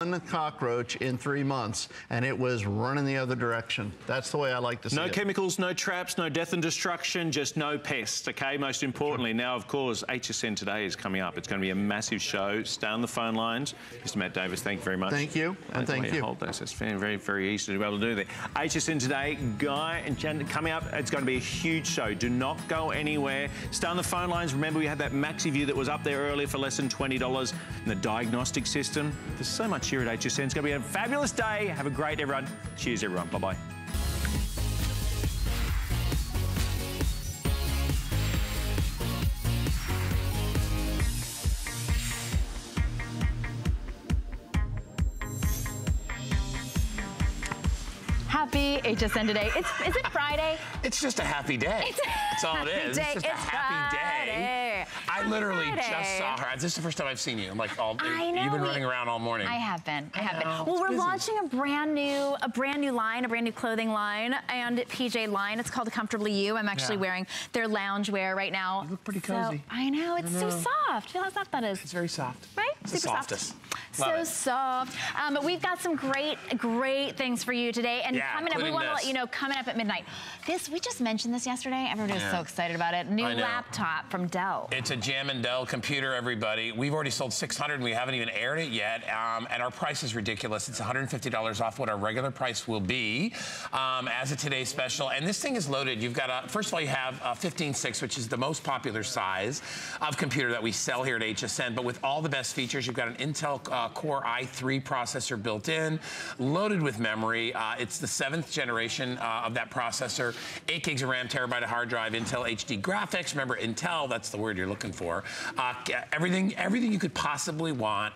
one cockroach in three months, and it was running the other direction. That's the way I like to see no it. No chemicals, no traps, no death and destruction, just no pests, okay? Most importantly, now, of course, HSN Today is coming up. It's going to be a massive show. Stay on the phone lines. Mr. Matt Davis, thank you very much. Thank you, and thank you. Hold this. It's very, very, very easy to be able to do that. HSN Today, Guy and Jen coming up. It's going to be a huge show. Do not go anywhere. Stay on the phone lines. Remember, we had that Maxi View that was up there earlier for less than $20 and the diagnostic system. There's so much here at HSN. It's going to be a fabulous day. Have a great day everyone. Cheers, everyone. Bye-bye. Happy HSN today. It's is it Friday? It's just a happy day. It's That's all it is. Day. It's just it's a happy Friday. day. I literally Friday. just saw her. This is the first time I've seen you. I'm like, all, I know. you've been running around all morning. I have been. I, I have been. Well, It's we're busy. launching a brand new, a brand new line, a brand new clothing line and PJ line. It's called Comfortably You. I'm actually Yeah. wearing their lounge wear right now. You look pretty So- cozy. I know. It's so know. soft. Feel how soft that is. It's very soft. Right? It's the Super soft. softest. So it. soft. Um, but we've got some great, great things for you today. And Yeah, coming we want to let you know, coming up at midnight. This, we just mentioned this yesterday. Everybody was Yeah. so excited about it. New laptop from Dell. It's a Jam and Dell computer, everybody. We've already sold 600 and we haven't even aired it yet. Um, and our price is ridiculous. It's $150 off what our regular price will be um, as a today's special. And this thing is loaded. You've got a, first of all, you have a 15.6, which is the most popular size of computer that we sell here at HSN. But with all the best features, you've got an Intel uh, Core i3 processor built in, loaded with memory. Uh, it's the seventh generation uh, of that processor. 8 gigs of RAM, terabyte of hard drive, Intel HD graphics. Remember, Intel, that's the word you're looking for. Uh, everything, everything you could possibly want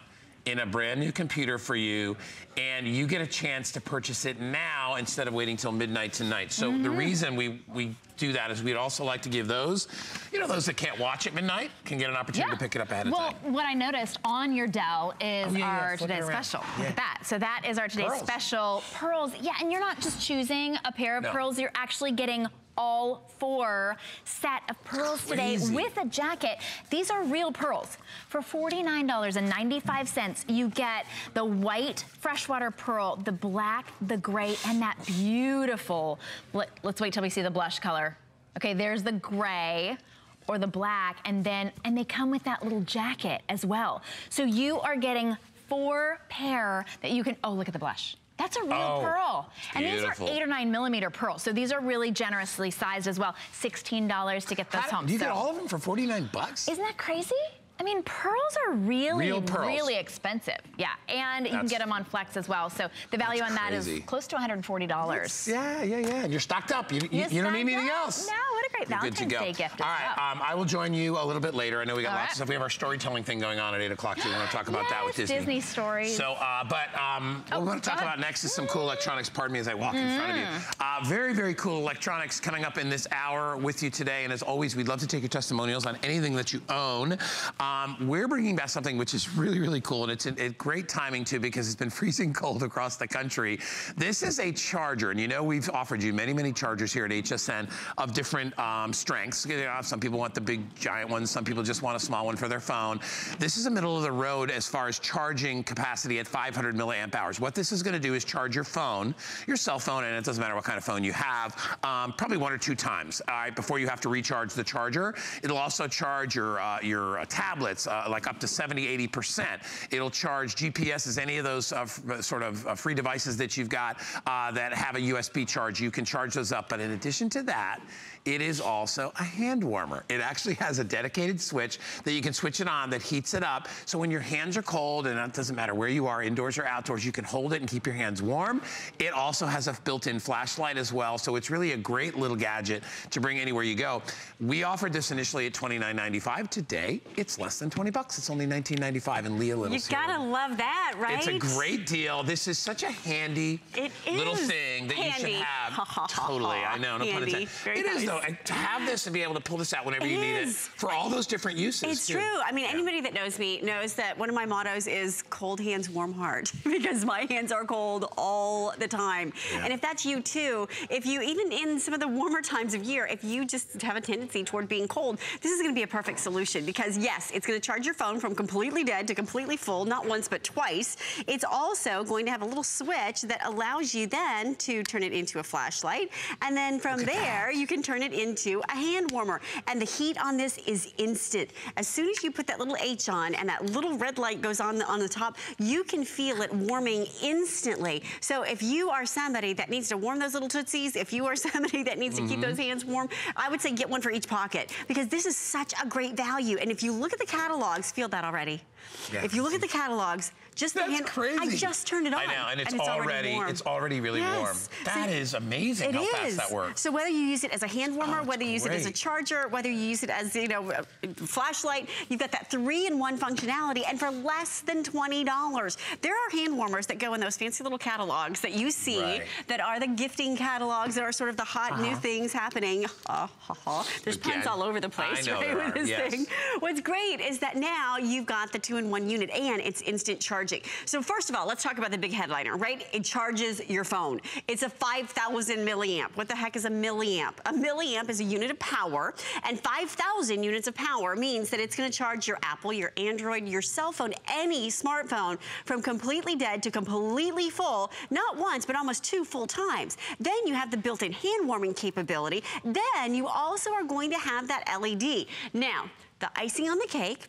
in a brand new computer for you and you get a chance to purchase it now instead of waiting till midnight tonight. So Mm-hmm. the reason we, we do that is we'd also like to give those, you know, those that can't watch at midnight can get an opportunity to pick it up ahead of well, time. what I noticed on your Dell is Oh, yeah, yeah, our it today's special. Yeah. Look at that. So that is our today's Pearls. special pearls. Yeah, and you're not just choosing a pair of No. pearls, you're actually getting all four set of pearls today Crazy. with a jacket. These are real pearls. For $49.95, you get the white freshwater pearl, the black, the gray, and that beautiful, let, let's wait till we see the blush color. Okay, there's the gray or the black, and then, and they come with that little jacket as well. So you are getting four pair that you can, oh, look at the blush. That's a real Oh, pearl. And these are eight or nine millimeter pearls. So these are really generously sized as well. $16 to get those How- home. do you get all of them for 49 bucks? isn't that crazy? I mean, pearls are really, really expensive. Yeah, and you can get them on Flex as well. So the value on that is close to $140. Yeah, yeah, yeah. And you're stocked up. You, you, You don't need anything up? else. No, what a great You're Valentine's go. Day gift All right, um, I will join you a little bit later. I know we got All lots right. of stuff. We have our storytelling thing going on at 8 o'clock, too. We want to talk about that with Disney. Disney stories. So, uh, but um, Oh, what we want to talk ahead. about next is some cool electronics. Pardon me as I walk in front of you. Mm. Uh, very, very cool electronics coming up in this hour with you today. And as always, we'd love to take your testimonials on anything that you own. Um, we're bringing back something which is really, really cool. And it's a, great timing, too, because it's been freezing cold across the country. This is a charger. And you know we've offered you many, many chargers here at HSN of different um, strengths. You know, some people want the big, giant ones. Some people just want a small one for their phone. This is a middle of the road as far as charging capacity at 500 milliamp hours. What this is going to do is charge your phone, your cell phone, and it doesn't matter what kind of phone you have, um, probably one or two times all right, before you have to recharge the charger. It'll also charge your, uh, your uh, tablets uh, like up to 70, 80%. It'll charge GPSs, any of those uh, sort of uh, free devices that you've got uh, that have a USB charge. You can charge those up. But in addition to that, it is also a hand warmer. It actually has a dedicated switch that you can switch it on that heats it up. So when your hands are cold, and it doesn't matter where you are, indoors or outdoors, you can hold it and keep your hands warm. It also has a built-in flashlight as well. So it's really a great little gadget to bring anywhere you go. We offered this initially at $29.95. Today, it's less than 20 bucks. It's only $19.95 and Leah Little's You here. gotta love that, right? It's a great deal. This is such a handy It little thing that handy. you should have. totally, I know, no pun intended. Very It is. Though. And to have this and be able to pull this out whenever It you need it for all those different uses. It's too. true. I mean, anybody that knows me knows that one of my mottos is cold hands, warm heart, because my hands are cold all the time. And if that's you too, if you, even in some of the warmer times of year, if you just have a tendency toward being cold, this is gonna be a perfect solution because yes, it's gonna charge your phone from completely dead to completely full, not once, but twice. It's also going to have a little switch that allows you then to turn it into a flashlight. And then from there, you can turn it into a hand warmer. And the heat on this is instant. As soon as you put that little H on and that little red light goes on the, on the top, you can feel it warming instantly. So if you are somebody that needs to warm those little tootsies, if you are somebody that needs to keep mm-hmm. those hands warm, I would say get one for each pocket because this is such a great value. And if you look at the catalogs, feel that already. Yeah. If you look at the catalogs, just the That's hand, crazy. I just turned it on. I know, and it's, already, already, warm. it's already really Yes. warm. That So- is amazing It how fast is. that works. So whether you use it as a hand warmer, Oh, whether you use it as a charger, whether you use it as, you know, a flashlight, you've got that three-in-one functionality and for less than $20. There are hand warmers that go in those fancy little catalogs that you see Right. that are the gifting catalogs that are sort of the hot new things happening. Ha, ha, ha. There's puns Uh-huh. All over the place, I know right, with this yes. thing. What's great is that now you've got the two-in-one unit and it's instant charging. So first of all, let's talk about the big headliner, right? It charges your phone. It's a 5,000 milliamp. What the heck is a milliamp? A milliamp is a unit of power, and 5,000 units of power means that it's gonna charge your Apple, your Android, your cell phone, any smartphone from completely dead to completely full, not once, but almost two full times. Then you have the built-in hand warming capability. Then you also are going to have that LED. Now, the icing on the cake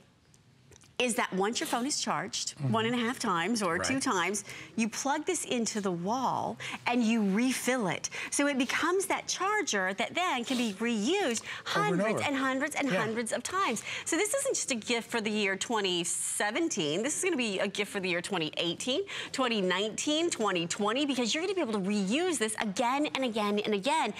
is that once your phone is charged mm-hmm. one and a half times or two times, you plug this into the wall and you refill it. So it becomes that charger that then can be reused Over and hundreds and hundreds and Yeah. hundreds of times. So this isn't just a gift for the year 2017. This is gonna be a gift for the year 2018, 2019, 2020, because you're gonna be able to reuse this again and again and again.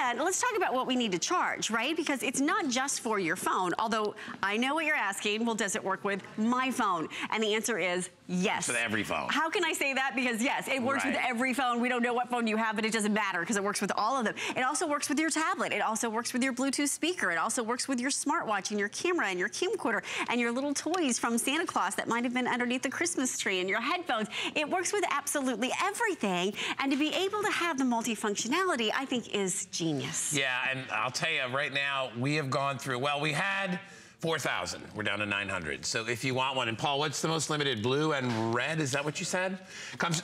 And let's talk about what we need to charge, right? Because it's not just for your phone, although I know what you're asking. Well, does it work with my phone? And the answer is yes. With every phone. How can I say that? Because yes, it works with every phone. We don't know what phone you have, but it doesn't matter because it works with all of them. It also works with your tablet. It also works with your Bluetooth speaker. It also works with your smartwatch and your camera and your camcorder and your little toys from Santa Claus that might have been underneath the Christmas tree and your headphones. It works with absolutely everything. And to be able to have the multifunctionality, I think is genius. Yeah, and I'll tell you right now, we have gone through, well, we had 4,000. We're down to 900. So if you want one, and Paul, what's the most limited? Blue and red, is that what you said? Comes.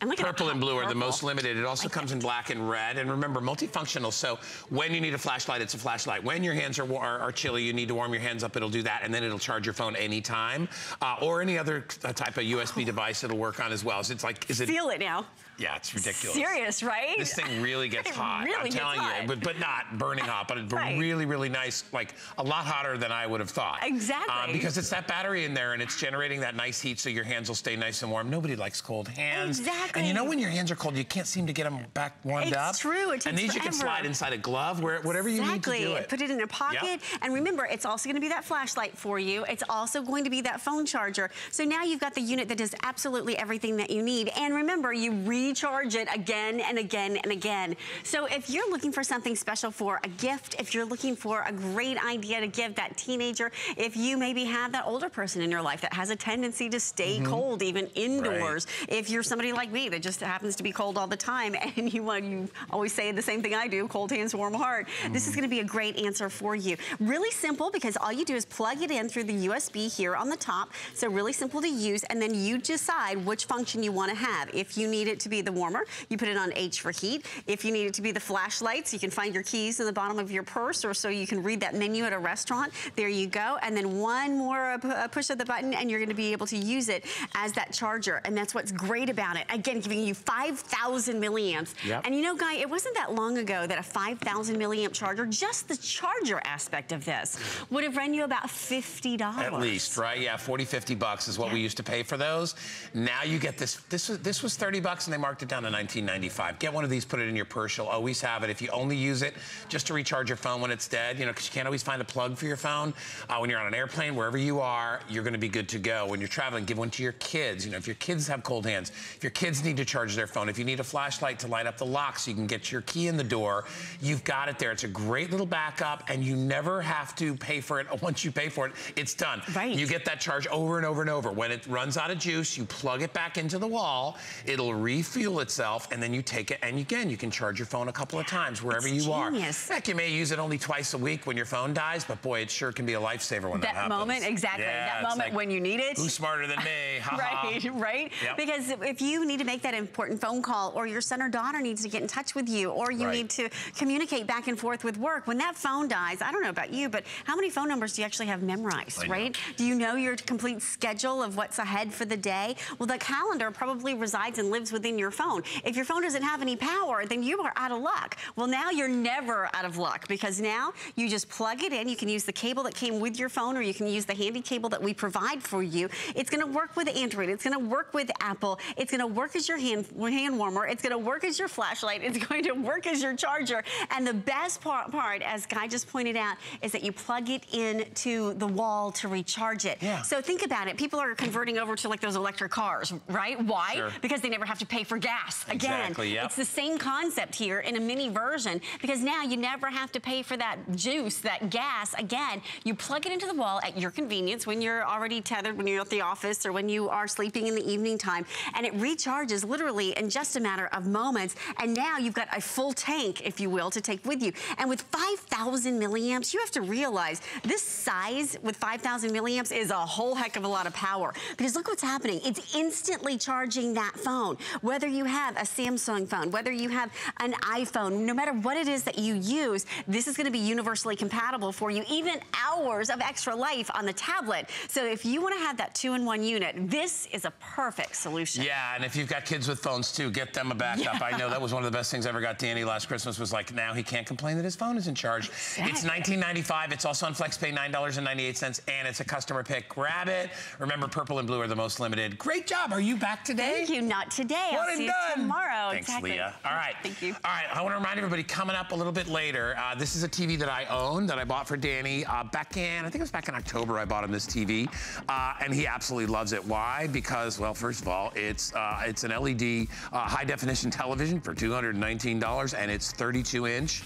And look at Purple and blue are the most limited. It also comes in black and red. And remember, multifunctional. So when you need a flashlight, it's a flashlight. When your hands are, are, are chilly, you need to warm your hands up, it'll do that. And then it'll charge your phone anytime. Uh, or any other uh, type of USB device it'll work on as well. So it's like, is it? Feel it now. Yeah, it's ridiculous. Serious, right? This thing really gets hot. really I'm telling hot. you, but but not burning hot, but it's Right. really really nice, like a lot hotter than I would have thought. Exactly. Uh, because it's that battery in there and it's generating that nice heat, so your hands will stay nice and warm. Nobody likes cold hands. Exactly. And you know when your hands are cold, you can't seem to get them back warmed It's up. true. It and these you can slide inside a glove, where whatever you need to do it. Put it in a pocket. Yep. And remember, it's also going to be that flashlight for you. It's also going to be that phone charger. So now you've got the unit that does absolutely everything that you need. And remember, you recharge it again and again and again. So if you're looking for something special for a gift, if you're looking for a great idea to give that teenager, if you maybe have that older person in your life that has a tendency to stay Mm-hmm. cold even indoors, if you're somebody like me that just happens to be cold all the time and you want you always say the same thing I do, cold hands, warm heart, this is going to be a great answer for you. Really simple because all you do is plug it in through the USB here on the top. So really simple to use and then you decide which function you want to have. If you need it to be the warmer, you put it on H for heat. If you need it to be the flashlights, you can find your keys in the bottom of your purse or so you can read that menu at a restaurant. There you go. And then one more uh, uh, push of the button and you're going to be able to use it as that charger. And that's what's great about it. Again, giving you 5,000 milliamps. Yep. And you know, Guy, it wasn't that long ago that a 5,000 milliamp charger, just the charger aspect of this, would have run you about $50. At least, right? Yeah, 40, 50 bucks is what we used to pay for those. Now you get this. This was this was 30 bucks, and they marked it down to 19.95. Get one of these, put it in your purse. You'll always have it. If you only use it just to recharge your phone when it's dead, you know, because you can't always find a plug for your phone. Uh, when you're on an airplane, wherever you are, you're going to be good to go. When you're traveling, give one to your kids. You know, if your kids have cold hands, if your kids need to charge their phone, if you need a flashlight to light up the lock so you can get your key in the door, you've got it there. It's a great little backup, and you never have to pay for it. Once you pay for it, it's done. Right. You get that charge over and over and over. When it runs out of juice, you plug it back into the wall, it'll refuel itself, and then you take it, and again, you can charge your phone a couple of times wherever It's you are. genius. Heck, you may use it only twice a week when your phone dies, but boy, it sure can be a lifever when that, that happens. moment, exactly. Yeah, that moment like, when you need it. Who's smarter than me? Ha. Right, right? Yep. Because if you need to make that important phone call or your son or daughter needs to get in touch with you or you Right. need to communicate back and forth with work, when that phone dies, I don't know about you, but how many phone numbers do you actually have memorized, right? Do you know your complete schedule of what's ahead for the day? Well, the calendar probably resides and lives within your phone. If your phone doesn't have any power, then you are out of luck. Well, now you're never out of luck because now you just plug it in. You can use the cable that came with your phone or you can use the handy cable that we provide for you. It's going to work with Android. It's going to work with Apple. It's going to work as your hand, hand warmer. It's going to work as your flashlight. It's going to work as your charger. And the best part, part, as Guy just pointed out, is that you plug it into the wall to recharge it. Yeah. So think about it. People are converting over to like those electric cars, right? Why? Sure. Because they never have to pay for gas. Again, Exactly, yep. it's the same concept here in a mini version because now you never have to pay for that juice, that gas. Again, you plug it into the wall at your convenience when you're already tethered, when you're at the office or when you are sleeping in the evening time. And it recharges literally in just a matter of moments. And now you've got a full tank, if you will, to take with you. And with 5,000 milliamps, you have to realize this size with 5,000 milliamps is a whole heck of a lot of power. Because look what's happening. It's instantly charging that phone. Whether you have a Samsung phone, whether you have an iPhone, no matter what it is that you use, this is gonna be universally compatible for you, even hours of extra life on the tablet. So if you wanna have that two-in-one unit, this is a perfect solution. Yeah, and if you've got kids with phones too, get them a backup. I know that was one of the best things I ever got Danny last Christmas was like, now he can't complain that his phone isn't charged. It's $19.95. It's also on FlexPay, $9.98, and it's a customer pick. Grab it. Remember, purple and blue are the most limited. Great job. Are you back today? Thank you. Not today. I'll and see done. you tomorrow. Thanks, exactly. Leah. All right. Thank you. All right. I want to remind everybody coming up a little bit later. Uh, this is a TV that I own that I bought for Danny uh, back in, I think it was back in October. I bought him this TV, uh, and he absolutely loves it. Why? Because, well, first of all, it's uh, it's an LED uh, high definition television for $219, and it's 32 inch.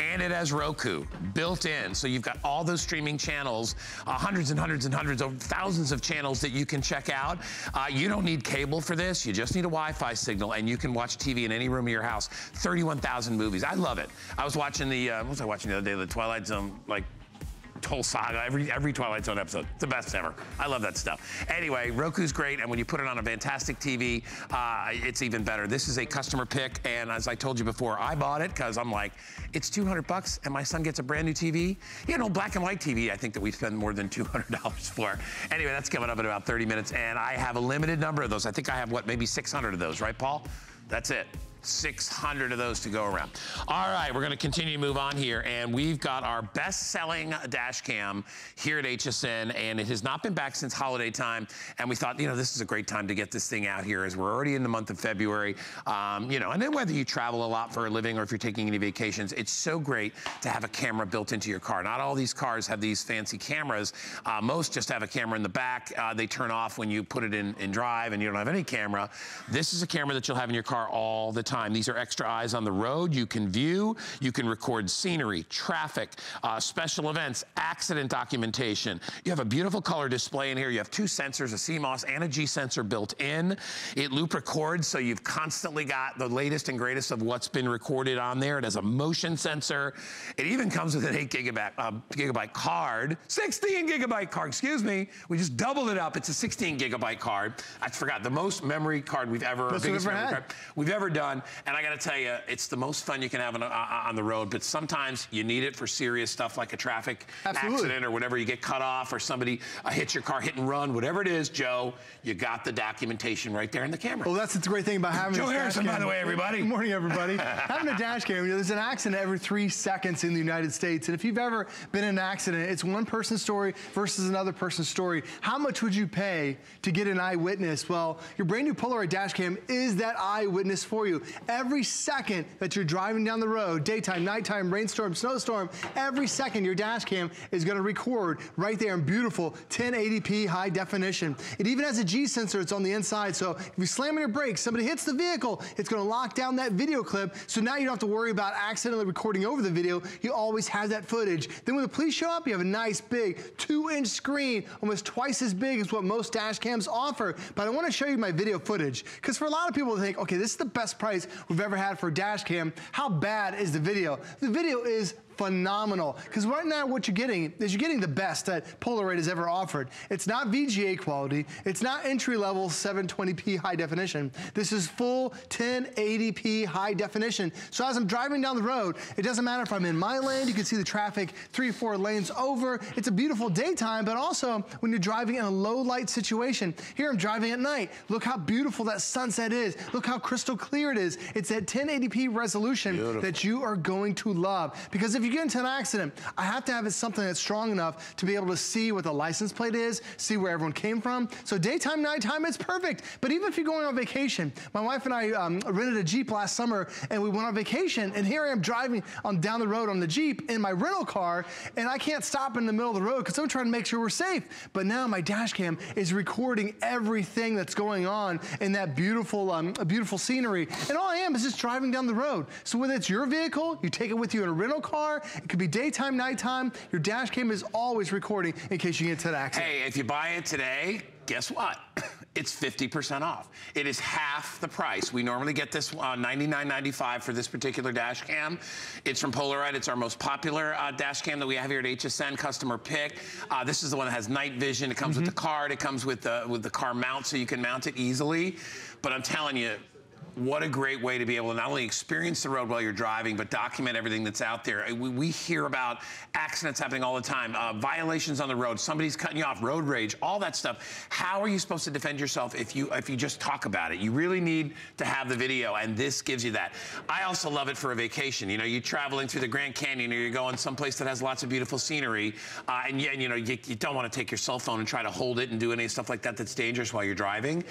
And it has Roku built in. So you've got all those streaming channels, uh, hundreds and hundreds and hundreds of thousands of channels that you can check out. Uh, you don't need cable for this. You just need a Wi-Fi signal and you can watch TV in any room of your house. 31,000 movies. I love it. I was watching the, uh, what was I watching the other day? The Twilight Zone, like whole saga, every every Twilight Zone episode. It's the best ever. I love that stuff. Anyway, Roku's great, and when you put it on a fantastic TV, uh, it's even better. This is a customer pick, and as I told you before, I bought it because I'm like, it's 200 bucks, and my son gets a brand new TV. You know, black and white TV. I think that we spend more than 200 dollars for. Anyway, that's coming up in about 30 minutes, and I have a limited number of those. I think I have what, maybe 600 of those, right, Paul? That's it. 600 of those to go around. All right, we're going to continue to move on here, and we've got our best-selling dash cam here at HSN, and it has not been back since holiday time. And we thought, you know, this is a great time to get this thing out here, as we're already in the month of February. Um, you know, and then whether you travel a lot for a living or if you're taking any vacations, it's so great to have a camera built into your car. Not all these cars have these fancy cameras. Uh, most just have a camera in the back. Uh, they turn off when you put it in, in drive, and you don't have any camera. This is a camera that you'll have in your car all the time. These are extra eyes on the road. You can view, you can record scenery, traffic, uh, special events, accident documentation. You have a beautiful color display in here. You have two sensors, a CMOS and a G sensor built in. It loop records, so you've constantly got the latest and greatest of what's been recorded on there. It has a motion sensor. It even comes with an 8 gigabyte, uh, gigabyte card, 16 gigabyte card, excuse me. We just doubled it up. It's a 16 gigabyte card. I forgot, the most memory card we've ever, biggest memory had. card we've ever done. And I got to tell you, it's the most fun you can have on, uh, on the road. But sometimes you need it for serious stuff like a traffic Absolutely. accident or whenever you get cut off or somebody uh, hits your car, hit and run, whatever it is, Joe, you got the documentation right there in the camera. Oh, Well, that's the great thing about having Joe Harrison, by the way, everybody. Good morning, everybody. having a dash cam, you know, there's an accident every three seconds in the United States. And if you've ever been in an accident, it's one person's story versus another person's story. How much would you pay to get an eyewitness? Well, your brand new Polaroid dash cam is that eyewitness for you. Every second that you're driving down the road, daytime, nighttime, rainstorm, snowstorm, every second your dash cam is gonna record right there in beautiful 1080p high definition. It even has a G sensor it's on the inside, so if you slam on your brakes, somebody hits the vehicle, it's gonna lock down that video clip, so now you don't have to worry about accidentally recording over the video. You always have that footage. Then when the police show up, you have a nice big two inch screen, almost twice as big as what most dash cams offer. But I wanna show you my video footage, because for a lot of people they think, okay, this is the best price we've ever had for dash cam. How bad is the video? The video is phenomenal. Because right now what you're getting is you're getting the best that Polaroid has ever offered. It's not VGA quality. It's not entry level 720p high definition. This is full 1080p high definition. So as I'm driving down the road, it doesn't matter if I'm in my lane, you can see the traffic three, four lanes over. It's a beautiful daytime, but also when you're driving in a low light situation. Here I'm driving at night. Look how beautiful that sunset is. Look how crystal clear it is. It's at 1080p resolution beautiful. that you are going to love. Because if you get into an accident, I have to have it something that's strong enough to be able to see what the license plate is, see where everyone came from. So daytime, nighttime, it's perfect. But even if you're going on vacation, my wife and I um, rented a Jeep last summer and we went on vacation and here I am driving on down the road on the Jeep in my rental car and I can't stop in the middle of the road because I'm trying to make sure we're safe. But now my dash cam is recording everything that's going on in that beautiful, um, beautiful scenery. And all I am is just driving down the road. So whether it's your vehicle, you take it with you in a rental car, it could be daytime, nighttime. Your dash cam is always recording in case you get into an accident. Hey, if you buy it today, guess what? It's 50% off. It is half the price. We normally get this uh, $99.95 for this particular dash cam. It's from Polaroid. It's our most popular uh, dash cam that we have here at HSN, customer pick. Uh, this is the one that has night vision. It comes mm -hmm. with the card. It comes with the, with the car mount so you can mount it easily. But I'm telling you, what a great way to be able to not only experience the road while you're driving, but document everything that's out there. We, we hear about accidents happening all the time, uh, violations on the road, somebody's cutting you off, road rage, all that stuff. How are you supposed to defend yourself if you if you just talk about it? You really need to have the video, and this gives you that. I also love it for a vacation. You know, you're traveling through the Grand Canyon, or you're going someplace that has lots of beautiful scenery, uh, and, you, you know, you, you don't want to take your cell phone and try to hold it and do any stuff like that that's dangerous while you're driving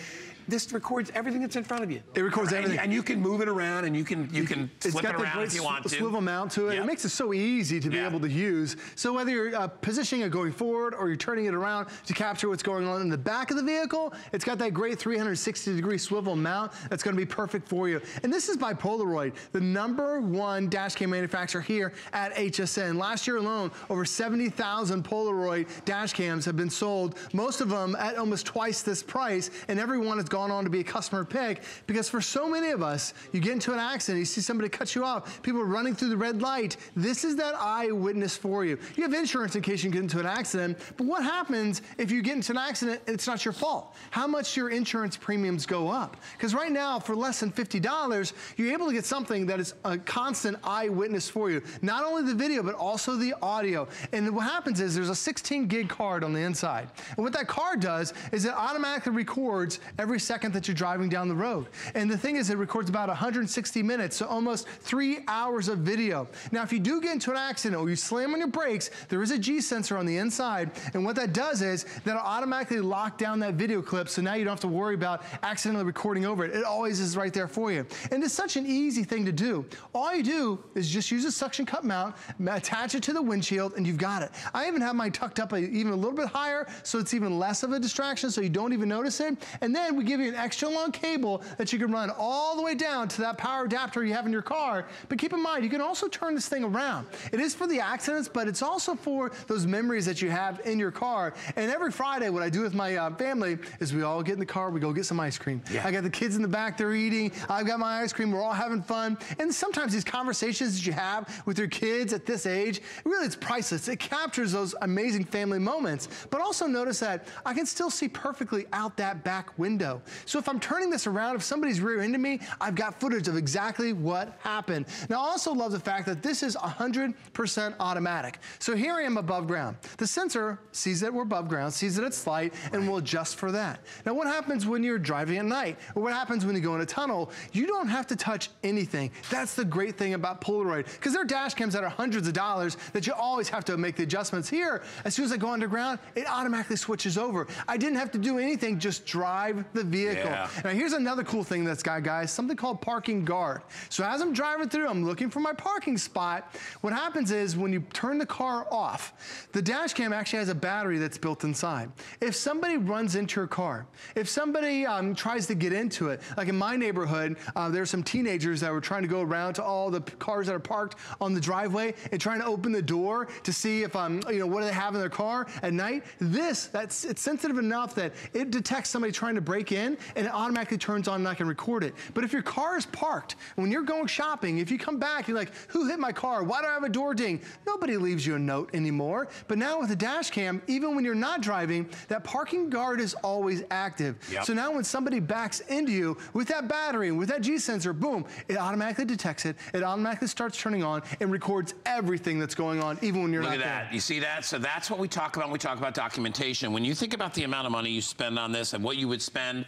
this records everything that's in front of you. It records and, everything. And you can move it around and you can you, you can, can flip it around if you want to. swivel mount to it. Yep. It makes it so easy to be able to use. So whether you're uh, positioning it going forward or you're turning it around to capture what's going on in the back of the vehicle, it's got that great 360 degree swivel mount that's gonna be perfect for you. And this is by Polaroid, the number one dash cam manufacturer here at HSN. Last year alone, over 70,000 Polaroid dash cams have been sold, most of them at almost twice this price, and every one has gone on to be a customer pick because for so many of us, you get into an accident, you see somebody cut you off, people running through the red light. This is that eyewitness for you. You have insurance in case you get into an accident, but what happens if you get into an accident and it's not your fault? How much your insurance premiums go up? Because right now, for less than $50, you're able to get something that is a constant eyewitness for you. Not only the video, but also the audio. And what happens is there's a 16 gig card on the inside. And what that card does is it automatically records every second that you're driving down the road. And the thing is, it records about 160 minutes, so almost three hours of video. Now, if you do get into an accident or you slam on your brakes, there is a G sensor on the inside. And what that does is that'll automatically lock down that video clip, so now you don't have to worry about accidentally recording over it. It always is right there for you. And it's such an easy thing to do. All you do is just use a suction cup mount, attach it to the windshield, and you've got it. I even have mine tucked up even a little bit higher, so it's even less of a distraction, so you don't even notice it. And then we give you an extra long cable that you can run all the way down to that power adapter you have in your car. But keep in mind, you can also turn this thing around. It is for the accidents, but it's also for those memories that you have in your car. And every Friday, what I do with my uh, family is we all get in the car, we go get some ice cream. Yeah. I got the kids in the back, they're eating. I've got my ice cream, we're all having fun. And sometimes these conversations that you have with your kids at this age, really it's priceless. It captures those amazing family moments. But also notice that I can still see perfectly out that back window. So if I'm turning this around, if somebody's rear into me, I've got footage of exactly what happened. Now, I also love the fact that this is 100% automatic. So here I am above ground. The sensor sees that we're above ground, sees that it's light, and will adjust for that. Now, what happens when you're driving at night? Or what happens when you go in a tunnel? You don't have to touch anything. That's the great thing about Polaroid, because there are dash cams that are hundreds of dollars that you always have to make the adjustments. Here, as soon as I go underground, it automatically switches over. I didn't have to do anything, just drive the vehicle. Yeah. Now here's another cool thing that's got, guys, something called parking guard. So as I'm driving through, I'm looking for my parking spot. What happens is when you turn the car off, the dash cam actually has a battery that's built inside. If somebody runs into your car, if somebody um, tries to get into it, like in my neighborhood, uh, there's some teenagers that were trying to go around to all the cars that are parked on the driveway and trying to open the door to see if, um, you know, what do they have in their car at night. This, that's, it's sensitive enough that it detects somebody trying to break in and it automatically turns on and I can record it. But if your car is parked, when you're going shopping, if you come back, you're like, who hit my car? Why do I have a door ding? Nobody leaves you a note anymore. But now with the dash cam, even when you're not driving, that parking guard is always active. Yep. So now when somebody backs into you with that battery and with that G sensor, boom, it automatically detects it. It automatically starts turning on and records everything that's going on, even when you're Look not at there. that. You see that? So that's what we talk about when we talk about documentation. When you think about the amount of money you spend on this and what you would spend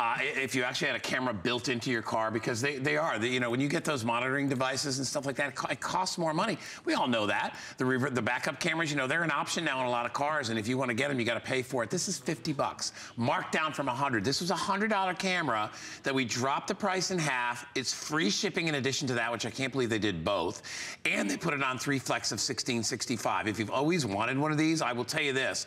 uh, if you actually had a camera built into your car, because they, they are. They, you know, when you get those monitoring devices and stuff like that, it, costs more money. We all know that. The, rever- the backup cameras, you know, they're an option now in a lot of cars, and if you want to get them, you got to pay for it. This is 50 bucks, marked down from 100. This was a $100 camera that we dropped the price in half. It's free shipping in addition to that, which I can't believe they did both. And they put it on three flex of 1665. If you've always wanted one of these, I will tell you this.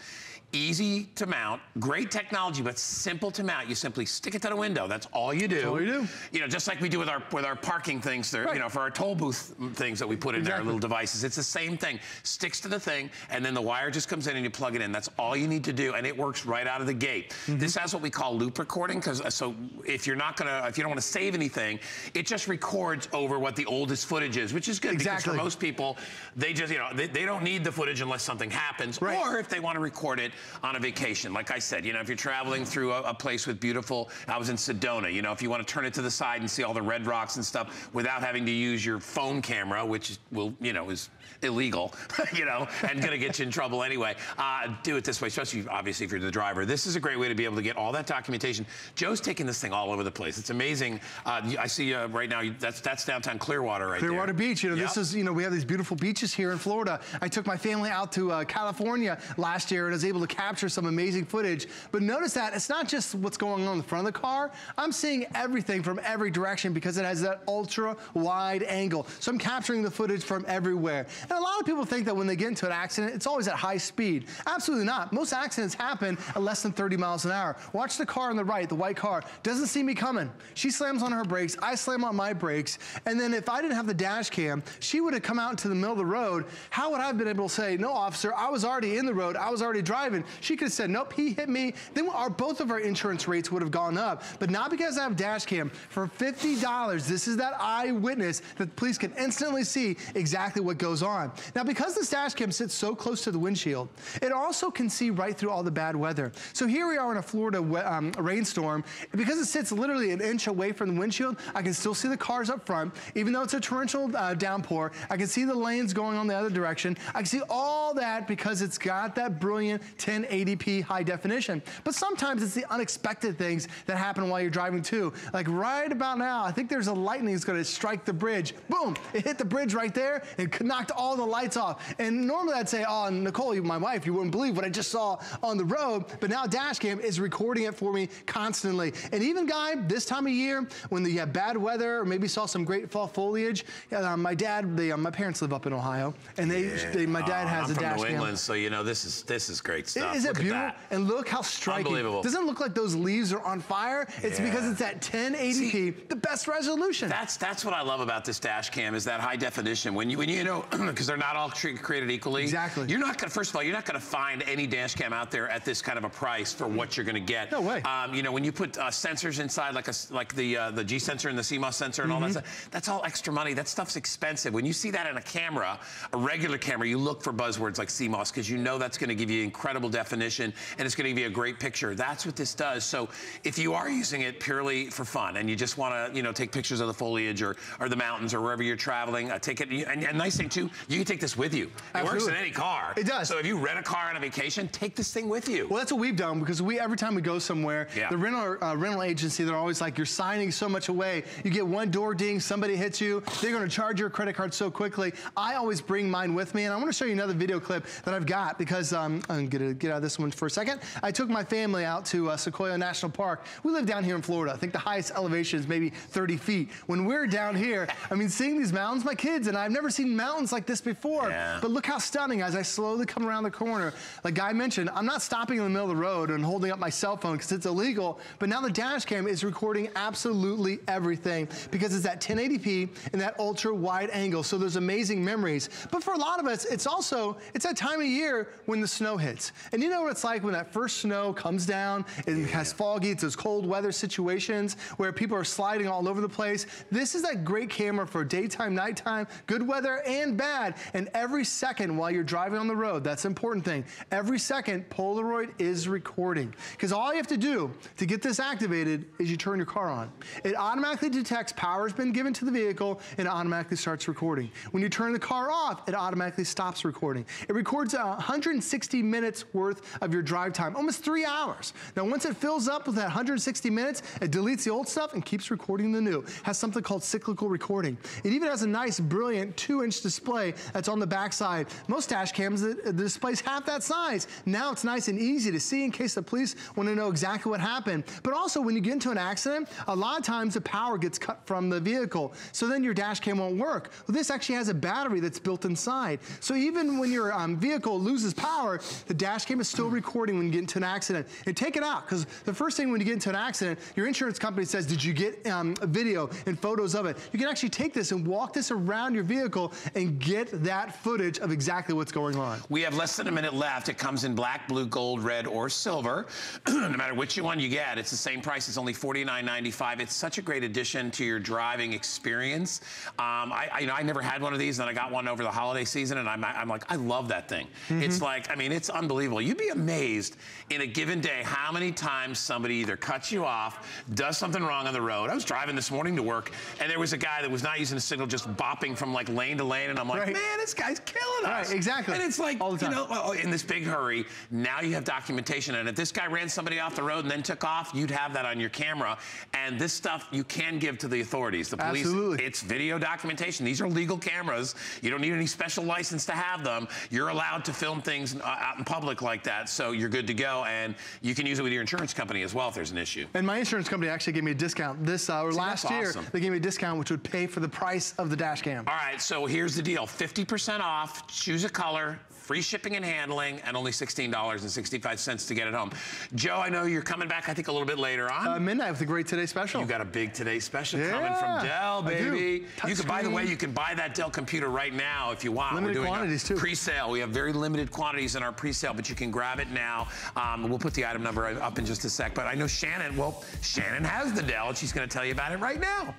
Easy to mount, great technology, but simple to mount. You simply stick it to the window. That's all you do. all you do. You know, just like we do with our with our parking things, there, Right. you know, for our toll booth things that we put in there, Exactly. little devices. It's the same thing. Sticks to the thing, and then the wire just comes in and you plug it in. That's all you need to do, and it works right out of the gate. Mm-hmm. This has what we call loop recording, because so if you're not gonna, if you don't want to save anything, it just records over what the oldest footage is, which is good exactly. because for most people, they just, you know, they, they don't need the footage unless something happens, Right. or if they want to record it on a vacation. Like I said, you know, if you're traveling through a, a place with beautiful, I was in Sedona, you know, if you want to turn it to the side and see all the red rocks and stuff without having to use your phone camera, which will, you know, is illegal, you know, and going to get you in trouble anyway, uh, do it this way, especially obviously if you're the driver. This is a great way to be able to get all that documentation. Joe's taking this thing all over the place. It's amazing. Uh, I see uh, right now, that's that's downtown Clearwater right there. Clearwater there. Beach. You know, this is, you know, we have these beautiful beaches here in Florida. I took my family out to uh, California last year and was able to capture some amazing footage. But notice that it's not just what's going on in the front of the car. I'm seeing everything from every direction because it has that ultra wide angle. So I'm capturing the footage from everywhere. And a lot of people think that when they get into an accident, it's always at high speed. Absolutely not. Most accidents happen at less than 30 miles an hour. Watch the car on the right, the white car, doesn't see me coming. She slams on her brakes, I slam on my brakes, and then if I didn't have the dash cam, she would have come out into the middle of the road. How would I have been able to say, no, officer, I was already in the road, I was already driving? She could have said, nope, he hit me. Then our, both of our insurance rates would have gone up. But not because I have dash cam. For $50, this is that eyewitness that police can instantly see exactly what goes on. Now, because this dash cam sits so close to the windshield, it also can see right through all the bad weather. So here we are in a Florida um, rainstorm. Because it sits literally an inch away from the windshield, I can still see the cars up front. Even though it's a torrential uh, downpour, I can see the lanes going on the other direction. I can see all that because it's got that brilliant 1080p high definition. But sometimes it's the unexpected things that happen while you're driving too. Like right about now, I think there's a lightning that's gonna strike the bridge. Boom, it hit the bridge right there and knocked all the lights off. And normally I'd say, oh, Nicole, my wife, you wouldn't believe what I just saw on the road. But now Dashcam is recording it for me constantly. And even Guy, this time of year, when you have bad weather or maybe saw some great fall foliage, uh, my dad, they, uh, my parents live up in Ohio, and they, they my dad Uh, has I'm a from dash New cam. England, so you know this is this is great stuff. Is it beautiful? that. And look how striking. Unbelievable. Doesn't look like those leaves are on fire? It's because it's at 1080p, the best resolution. That's that's what I love about this dash cam is that high definition. When you when you know because they're not all created equally. Exactly. You're not gonna first of all you're not gonna find any dash cam out there at this kind of a price for what you're gonna get. No way. Um, you know when you put uh, sensors inside like a s- like the uh, the G sensor and the CMOS sensor and all that Mm-hmm. stuff, that's all extra money. That stuff's expensive. When you see that in a camera, a regular camera, you look for buzzwords like CMOS because you know that's gonna give you incredible definition and it's gonna give you a great picture. That's what this does. So if you are using it purely for fun and you just wanna you know take pictures of the foliage or or the mountains or wherever you're traveling, uh, take it. And, and nice thing too, you can take this with you. It works in any car. It does. So if you rent a car on a vacation, take this thing with you. Well, that's what we've done because we every time we go somewhere, Yeah. the rental uh, rental agency they're always like, "You're signing so much away. You get one door ding, somebody hits you, they're going to charge your credit card so quickly." I always bring mine with me, and I want to show you another video clip that I've got because um, I'm gonna to get out of this one for a second. I took my family out to uh, Sequoia National Park. We live down here in Florida. I think the highest elevation is maybe 30 feet. When we're down here, I mean, seeing these mountains, my kids and I've never seen mountains like this before. Yeah. But look how stunning as I slowly come around the corner. Like Guy mentioned, I'm not stopping in the middle of the road and holding up my cell phone because it's illegal. But now the dash cam is recording absolutely everything because it's that 1080p and that ultra wide angle. So there's amazing memories. But for a lot of us, it's also, it's that time of year when the snow hits. And you know what it's like when that first snow comes down, it has foggy, it's those cold weather situations where people are sliding all over the place. This is that great camera for daytime, nighttime, good weather and bad. And every second while you're driving on the road, that's important thing. Every second, Polaroid is recording. Because all you have to do to get this activated is you turn your car on. It automatically detects power has been given to the vehicle and automatically starts recording. When you turn the car off, it automatically stops recording. It records uh, 160 minutes worth of your drive time, almost three hours. Now, once it fills up with that 160 minutes, it deletes the old stuff and keeps recording the new. It Has something called cyclical recording. It even has a nice, brilliant two-inch display that's on the backside. Most dash cams, the, the display's half that size. Now it's nice and easy to see in case the police want to know exactly what happened. But also, when you get into an accident, a lot of times the power gets cut from the vehicle. So then your dash cam won't work. Well, this actually has a battery that's built inside. So even when your um, vehicle loses power, the dash cam is still recording when you get into an accident. And take it out, because the first thing when you get into an accident, your insurance company says, did you get um, a video and photos of it? You can actually take this and walk this around your vehicle and get that footage of exactly what's going on. We have less than a minute left. It comes in black, blue, gold, red, or silver. no matter which one you get, it's the same price. It's only $49.95. It's such a great addition to your driving experience. Um, I, I, you know, I never had one of these, and I got one over the holiday season, and I'm, I'm like, I love that thing. It's like, I mean, it's unbelievable. You'd be amazed in a given day how many times somebody either cuts you off, does something wrong on the road. I was driving this morning to work, and there was a guy that was not using a signal, just bopping from like lane to lane, and I'm like, Right. man, this guy's killing us. Right, exactly. And it's like, All the you know, well, in this big hurry, now you have documentation. And if this guy ran somebody off the road and then took off, you'd have that on your camera. And this stuff you can give to the authorities, the police. Absolutely. It's video documentation. These are legal cameras. You don't need any special license to have them. You're allowed to film things uh, out in public like that. So you're good to go. And you can use it with your insurance company as well if there's an issue. And my insurance company actually gave me a discount this uh, or See, last year. awesome. They gave me a discount which would pay for the price of the dash cam. All right, so here's the deal 50% off, choose a color, free shipping and handling, and only $16.65 to get it home. Joe, I know you're coming back, I think, a little bit later on. Uh, midnight with the Great Today special. You got a big today special coming from Dell, baby. You can, by the way, you can buy that Dell computer right now if you want. Limited We're doing quantities, too. Pre-sale. We have very limited quantities in our pre-sale, but you can grab it now. Um, we'll put the item number up in just a sec. But I know Shannon. Well, Shannon has the Dell, and she's going to tell you about it right now.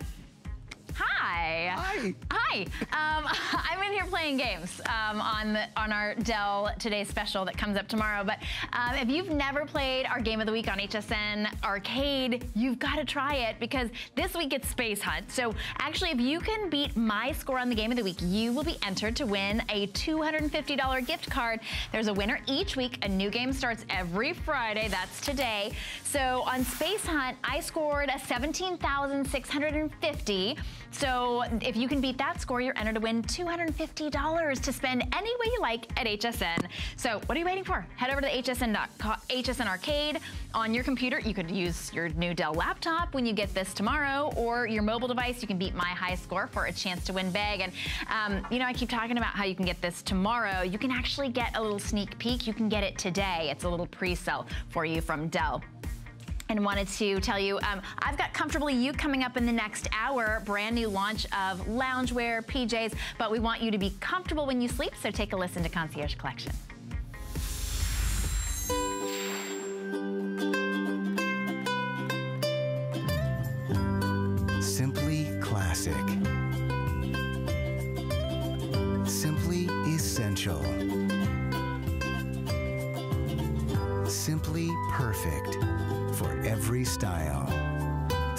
Hi. Hi. Hi. Um, I'm in here playing games um, on the, on our Dell Today special that comes up tomorrow. But um, if you've never played our Game of the Week on HSN Arcade, you've got to try it because this week it's Space Hunt. So actually, if you can beat my score on the Game of the Week, you will be entered to win a $250 gift card. There's a winner each week. A new game starts every Friday. That's today. So on Space Hunt, I scored a 17,650. So if you can beat that score, you're entered to win $250 to spend any way you like at HSN. So what are you waiting for? Head over to the HSN, HSN Arcade on your computer. You could use your new Dell laptop when you get this tomorrow or your mobile device. You can beat my high score for a chance to win big. And, um, you know, I keep talking about how you can get this tomorrow. You can actually get a little sneak peek. You can get it today. It's a little pre-sale for you from Dell and wanted to tell you um, I've got Comfortably You coming up in the next hour, brand new launch of loungewear, PJs, but we want you to be comfortable when you sleep, so take a listen to Concierge Collection.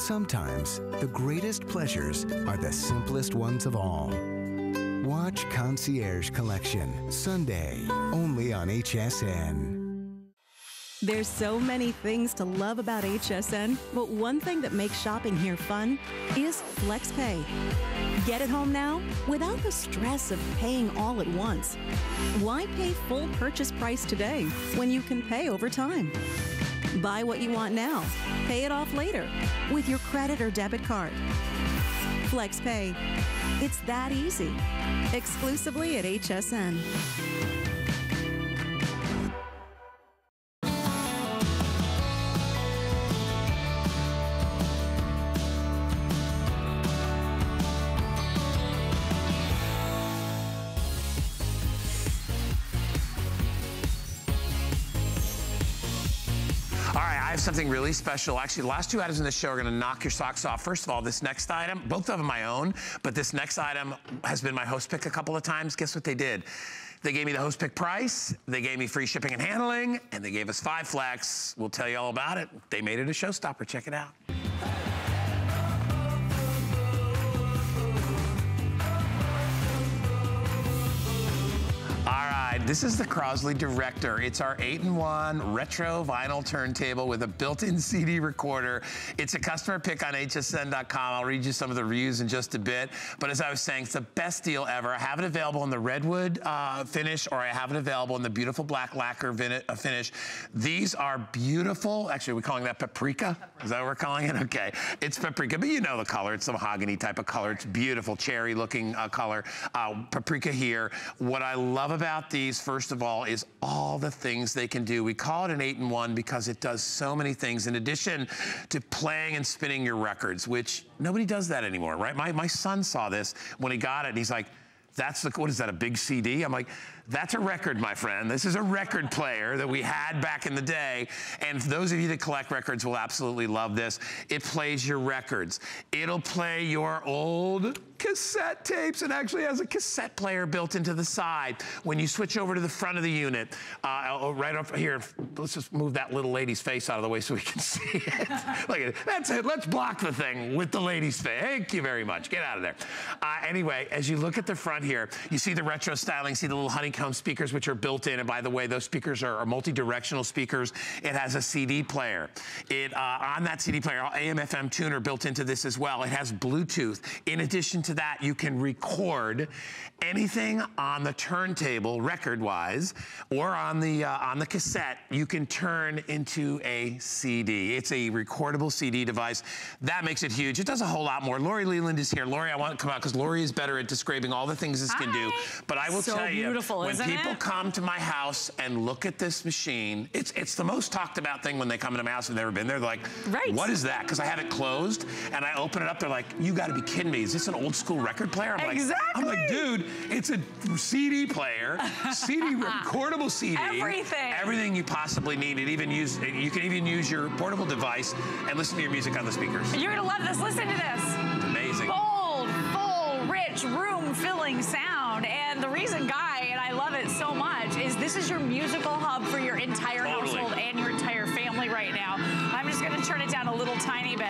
Sometimes the greatest pleasures are the simplest ones of all. Watch Concierge Collection Sunday only on HSN. There's so many things to love about HSN, but one thing that makes shopping here fun is FlexPay. Get it home now without the stress of paying all at once. Why pay full purchase price today when you can pay over time? Buy what you want now, pay it off later with your credit or debit card. FlexPay. It's that easy. Exclusively at HSN. Something really special. Actually, the last two items in the show are gonna knock your socks off. First of all, this next item, both of them my own, but this next item has been my host pick a couple of times. Guess what they did? They gave me the host pick price, they gave me free shipping and handling, and they gave us five flex. We'll tell you all about it. They made it a showstopper. Check it out. Right, this is the Crosley Director. It's our 8-in-1 retro vinyl turntable with a built-in CD recorder. It's a customer pick on hsn.com. I'll read you some of the reviews in just a bit. But as I was saying, it's the best deal ever. I have it available in the redwood uh, finish or I have it available in the beautiful black lacquer uh, finish. These are beautiful. Actually, are we calling that paprika? Is that what we're calling it? Okay. It's paprika, but you know the color. It's a mahogany type of color. It's beautiful, cherry looking uh, color. Uh, paprika here. What I love about these, first of all, is all the things they can do. We call it an 8-in-1 because it does so many things. In addition to playing and spinning your records, which nobody does that anymore, right? My, my son saw this when he got it, and he's like, that's the, what is that, a big CD? I'm like, that's a record, my friend. This is a record player that we had back in the day. And those of you that collect records will absolutely love this. It plays your records. It'll play your old cassette tapes. It actually has a cassette player built into the side. When you switch over to the front of the unit, uh, oh, right up here, let's just move that little lady's face out of the way so we can see it. Look at it. That's it. Let's block the thing with the lady's face. Thank you very much. Get out of there. Uh, anyway, as you look at the front here, you see the retro styling, see the little speakers which are built in. And by the way, those speakers are, are multi-directional speakers. It has a CD player. It uh, On that CD player, AM FM tuner built into this as well. It has Bluetooth. In addition to that, you can record anything on the turntable, record-wise, or on the uh, on the cassette, you can turn into a CD. It's a recordable CD device. That makes it huge. It does a whole lot more. Lori Leland is here. Lori, I want to come out because Lori is better at describing all the things this can do. But I will So tell you, beautiful, when isn't people it? come to my house and look at this machine, it's it's the most talked about thing when they come into my house and they've never been there. They're like, Right. what is that? Because I have it closed and I open it up. They're like, you got to be kidding me. Is this an old school record player? I'm like, I'm like, dude, it's a CD player, CD recordable CD, Everything. everything you possibly need. It even use you can even use your portable device and listen to your music on the speakers. You're gonna love this. Listen to this. It's amazing. Bold, full, rich, room-filling sound. And the reason, I love it so much, is this is your musical hub for your entire Totally. household and your entire family right now. Gonna turn it down a little tiny bit.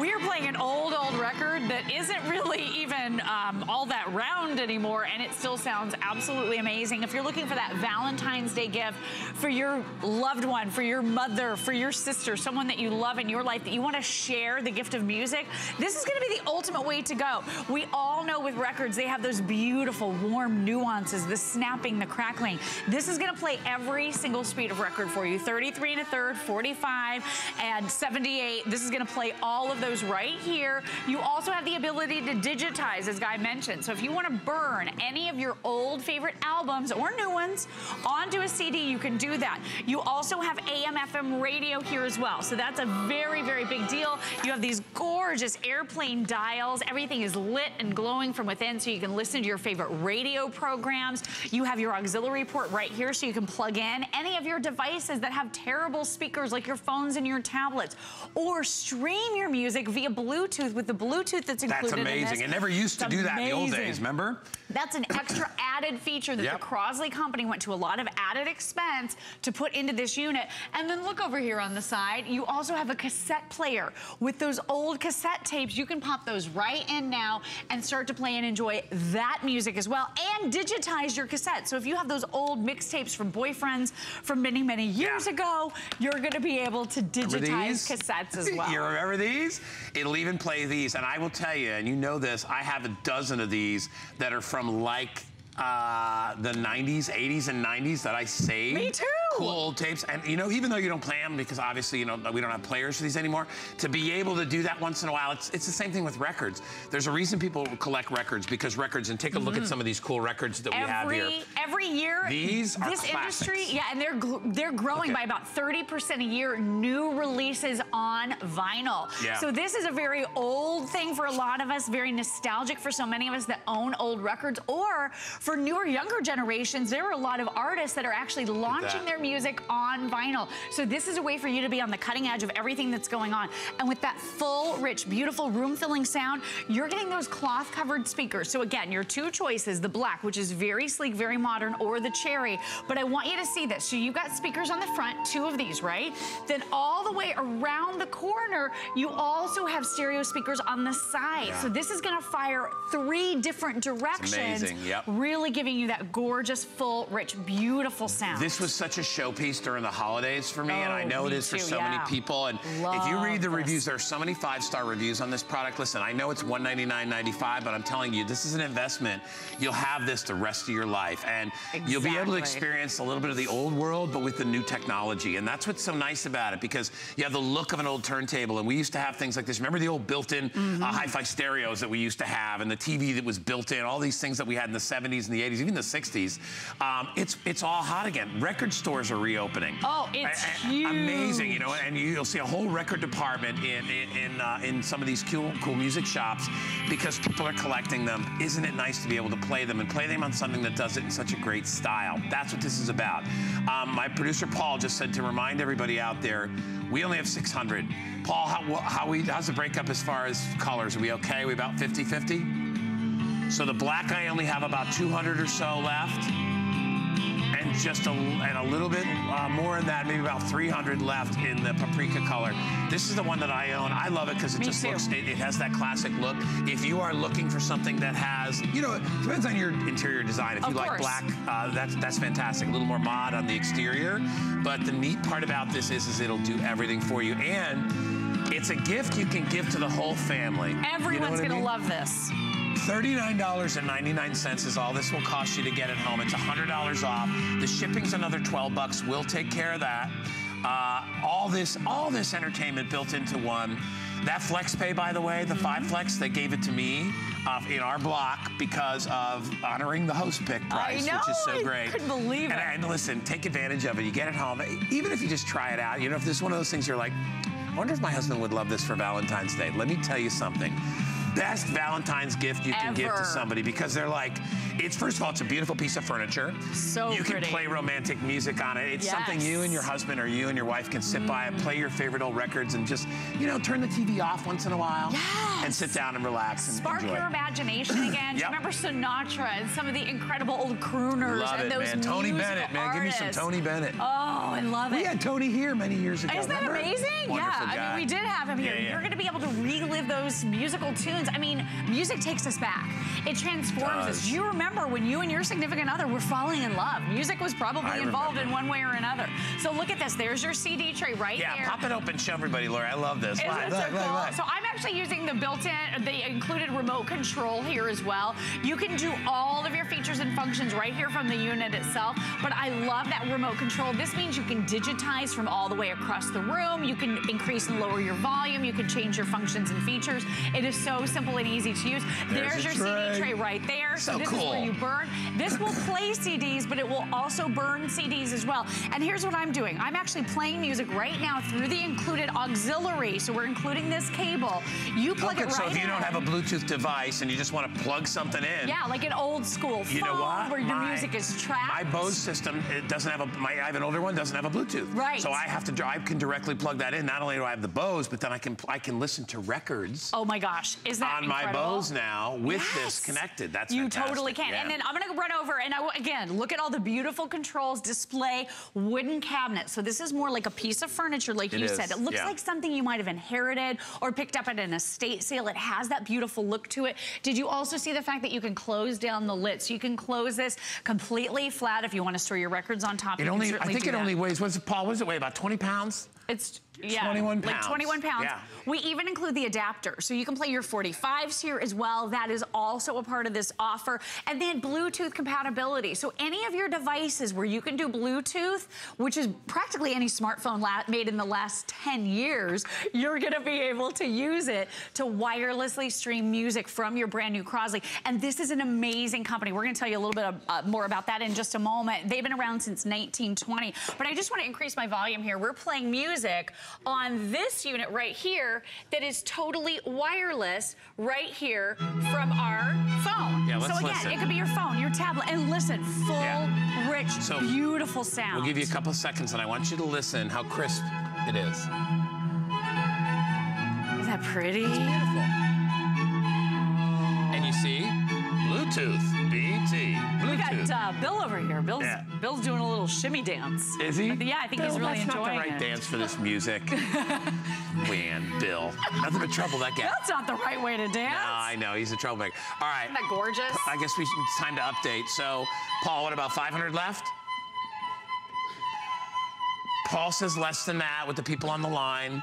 We are playing an old, old record that isn't really even um, all that round anymore, and it still sounds absolutely amazing. If you're looking for that Valentine's Day gift for your loved one, for your mother, for your sister, someone that you love in your life that you want to share the gift of music, this is to be the ultimate way to go. We all know with records, they have those beautiful, warm nuances, the snapping, the crackling. This is to play every single speed of record for you 33 and a third, 45, and 78. This is going to play all of those right here. You also have the ability to digitize, as Guy mentioned. So if you want to burn any of your old favorite albums or new ones onto a CD, you can do that. You also have AM FM radio here as well. So that's a very, very big deal. You have these gorgeous airplane dials. Everything is lit and glowing from within so you can listen to your favorite radio programs. You have your auxiliary port right here so you can plug in any of your devices that have terrible speakers like your phones and your tablets or stream your music via Bluetooth with the Bluetooth that's included That's in amazing. this. It never used to It's do that in the old days, remember? That's an extra added feature that Yep. the Crosley company went to a lot of added expense to put into this unit. And then look over here on the side. You also have a cassette player with those old cassette tapes. You can pop those right in now and start to play and enjoy that music as well and digitize your cassette. So if you have those old mixtapes from boyfriends from many, many years Yeah. ago, you're gonna be able to digitize these? cassettes as well. You remember these? It'll even play these. And I will tell you, and you know this, I have a dozen of these that are from like uh, the 90s, 80s, and 90s that I saved. Me too. Cool old tapes. And you know, even though you don't play them, because obviously, you know, we don't have players for these anymore, to be able to do that once in a while, it's, it's the same thing with records. There's a reason people collect records because records, and take a look at some of these cool records that we have Mm-hmm. here. every year These are this industry classics. yeah and they're they're growing Look by about 30% a year new releases on vinyl Yeah. so this is a very old thing for a lot of us very nostalgic for so many of us that own old records or for newer younger generations there are a lot of artists that are actually launching their music on vinyl. So this is a way for you to be on the cutting edge of everything that's going on. And with that full rich beautiful room filling sound you're getting those cloth covered speakers. So again your two choices the black which is very sleek very modern or the cherry. But i want you to see this. So you've got speakers on the front two of these right? Then all the way around the corner you also have stereo speakers on the side. So this is going to fire three different directions amazing, yep. really giving you that gorgeous full rich beautiful sound. This was such a showpiece during the holidays for me, and I Oh, know it is is for so yeah. many people. And if you read the Love reviews, this. there are so many five-star reviews on this product. Listen, I know it's $199.95, but I'm telling you, this is an investment. You'll have this the rest of your life, and you'll be able to experience a little bit of the old world, but with the new technology. And that's what's so nice about it, because you have the look of an old turntable, and we used to have things like this. Remember the old built-in Mm-hmm. uh, hi-fi stereos that we used to have, and the TV that was built in, all these things that we had in the 70s and the 80s, even the 60s. Um, it's it's all hot again. Record stores are reopening. Oh, it's A- huge. Amazing, you know, and you, you'll see a whole record department in in in, uh, in some of these cool cool music shops because people are collecting them. Isn't it nice to be able to play them and play them on something that does it in such a great style? That's what this is about. Um, my producer Paul just said to remind everybody out there, we only have 600. Paul, how, how we how's the breakup as far as colors? Are we okay? we about 50-50? So the black I only have about 200 or so left just a, and a little bit uh, more than that, maybe about 300 left in the paprika color. This is the one that I own. I love it because it Me just too. looks, it, it has that classic look. If you are looking for something that has, you know, it depends on your interior design. If Of you like course. black, uh, that's that's fantastic. A little more mod on the exterior, but the neat part about this is, is it'll do everything for you, and it's a gift you can give to the whole family. You know everyone's what I gonna mean? love this $39.99 is all this will cost you to get it home. It's $100 off. The shipping's another 12 bucks. We'll take care of that. Uh, all this, all this entertainment built into one. That flex pay, by the way, the five Flex, they gave it to me uh, in our block because of honoring the host pick price, which is so know, I great. couldn't believe and, it. And listen, take advantage of it. You get it home, even if you just try it out. You know, if this is one of those things you're like, I wonder if my husband would love this for Valentine's Day. Let me tell you something. Best Valentine's gift you can give to somebody because they're like, it's first of all, it's a beautiful piece of furniture. So You can play romantic music on it. It's something you and your husband or you and your wife can sit by and play your favorite old records and just, you know, turn the TV off once in a while and sit down and relax and Spark enjoy. your imagination again. Do Yep. you remember Sinatra and some of the incredible old crooners Love and it, those man. Tony Bennett, man. Give me some? Tony Bennett. Oh, I love it. we had Tony here many years ago. Isn't that remember? amazing? Wonderful yeah, I mean, we did have him here. Yeah, yeah. You're going to be able to relive those musical tunes. I mean, music takes us back. It transforms us. You remember when you and your significant other were falling in love? Music was probably I involved remember. in one way or another. So look at this. There's your CD tray right here. Yeah, there. pop it open, show everybody, Laura. I love this. Isn't Look, it look, so look, look. So I'm actually using the built-in, the included remote control here as well. You can do all of your features and functions right here from the unit itself, but I love that remote control. This means you can digitize from all the way across the room. You can increase and lower your volume. You can change your functions and features. It is so simple and easy to use. There's There's, your tray. CD tray right there. So this is where you burn. This will play CDs, but it will also burn CDs as well. And here's what I'm doing. I'm actually playing music right now through the included auxiliary. So we're including this cable. You plug Okay, it right so if you in. don't have a Bluetooth device and you just want to plug something in, yeah, like an old school phone you know what? where your My- music is trapped. My Bose system, it doesn't have a. My, I have an older one, doesn't have a Bluetooth. Right. So I have to, I can directly plug that in. Not only do I have the Bose, but then I can, I can listen to records Oh my gosh, is that on my incredible? Now with this connected. That's you fantastic. totally can. Yeah. And then I'm gonna run over and I, again, look at all the beautiful controls, display, wooden cabinet. So this is more like a piece of furniture, like It you is, said. It looks yeah. like something you might have inherited or picked up at an estate sale. It has that beautiful look to it. Did you also see the fact that you can close down the lid? So you can close this completely flat if you want to store your records on top. It only, I think it that. only weighs, what's it, Paul, what does it weigh, about 20 pounds? It's yeah, 21 like 21 pounds. Yeah. We even include the adapter, so you can play your 45s here as well. That is also a part of this offer. And then Bluetooth compatibility. So any of your devices where you can do Bluetooth, which is practically any smartphone made in the last 10 years, you're gonna be able to use it to wirelessly stream music from your brand new Crosley. And this is an amazing company. We're gonna tell you a little bit of, uh, more about that in just a moment. They've been around since 1920. But I just wanna increase my volume here. We're playing music on this unit right here that is totally wireless right here from our phone. Yeah, let's so again, listen. it could be your phone, your tablet, and listen, full, Yeah. rich, So, beautiful sound. We'll give you a couple seconds and I want you to listen how crisp it is. Is that pretty? It's Beautiful. And you see, Bluetooth, got uh, Bill over here. Bill's Yeah. Bill's doing a little shimmy dance. Is he? Yeah, I think he's Bill, really that's enjoying not the right it. dance for this music. Man, Bill. Nothing but trouble, that guy. That's not the right way to dance. No, I know, he's a troublemaker. All right. Isn't that gorgeous? I guess we should, it's time to update. So, Paul, what about 500 left? Paul says less than that with the people on the line.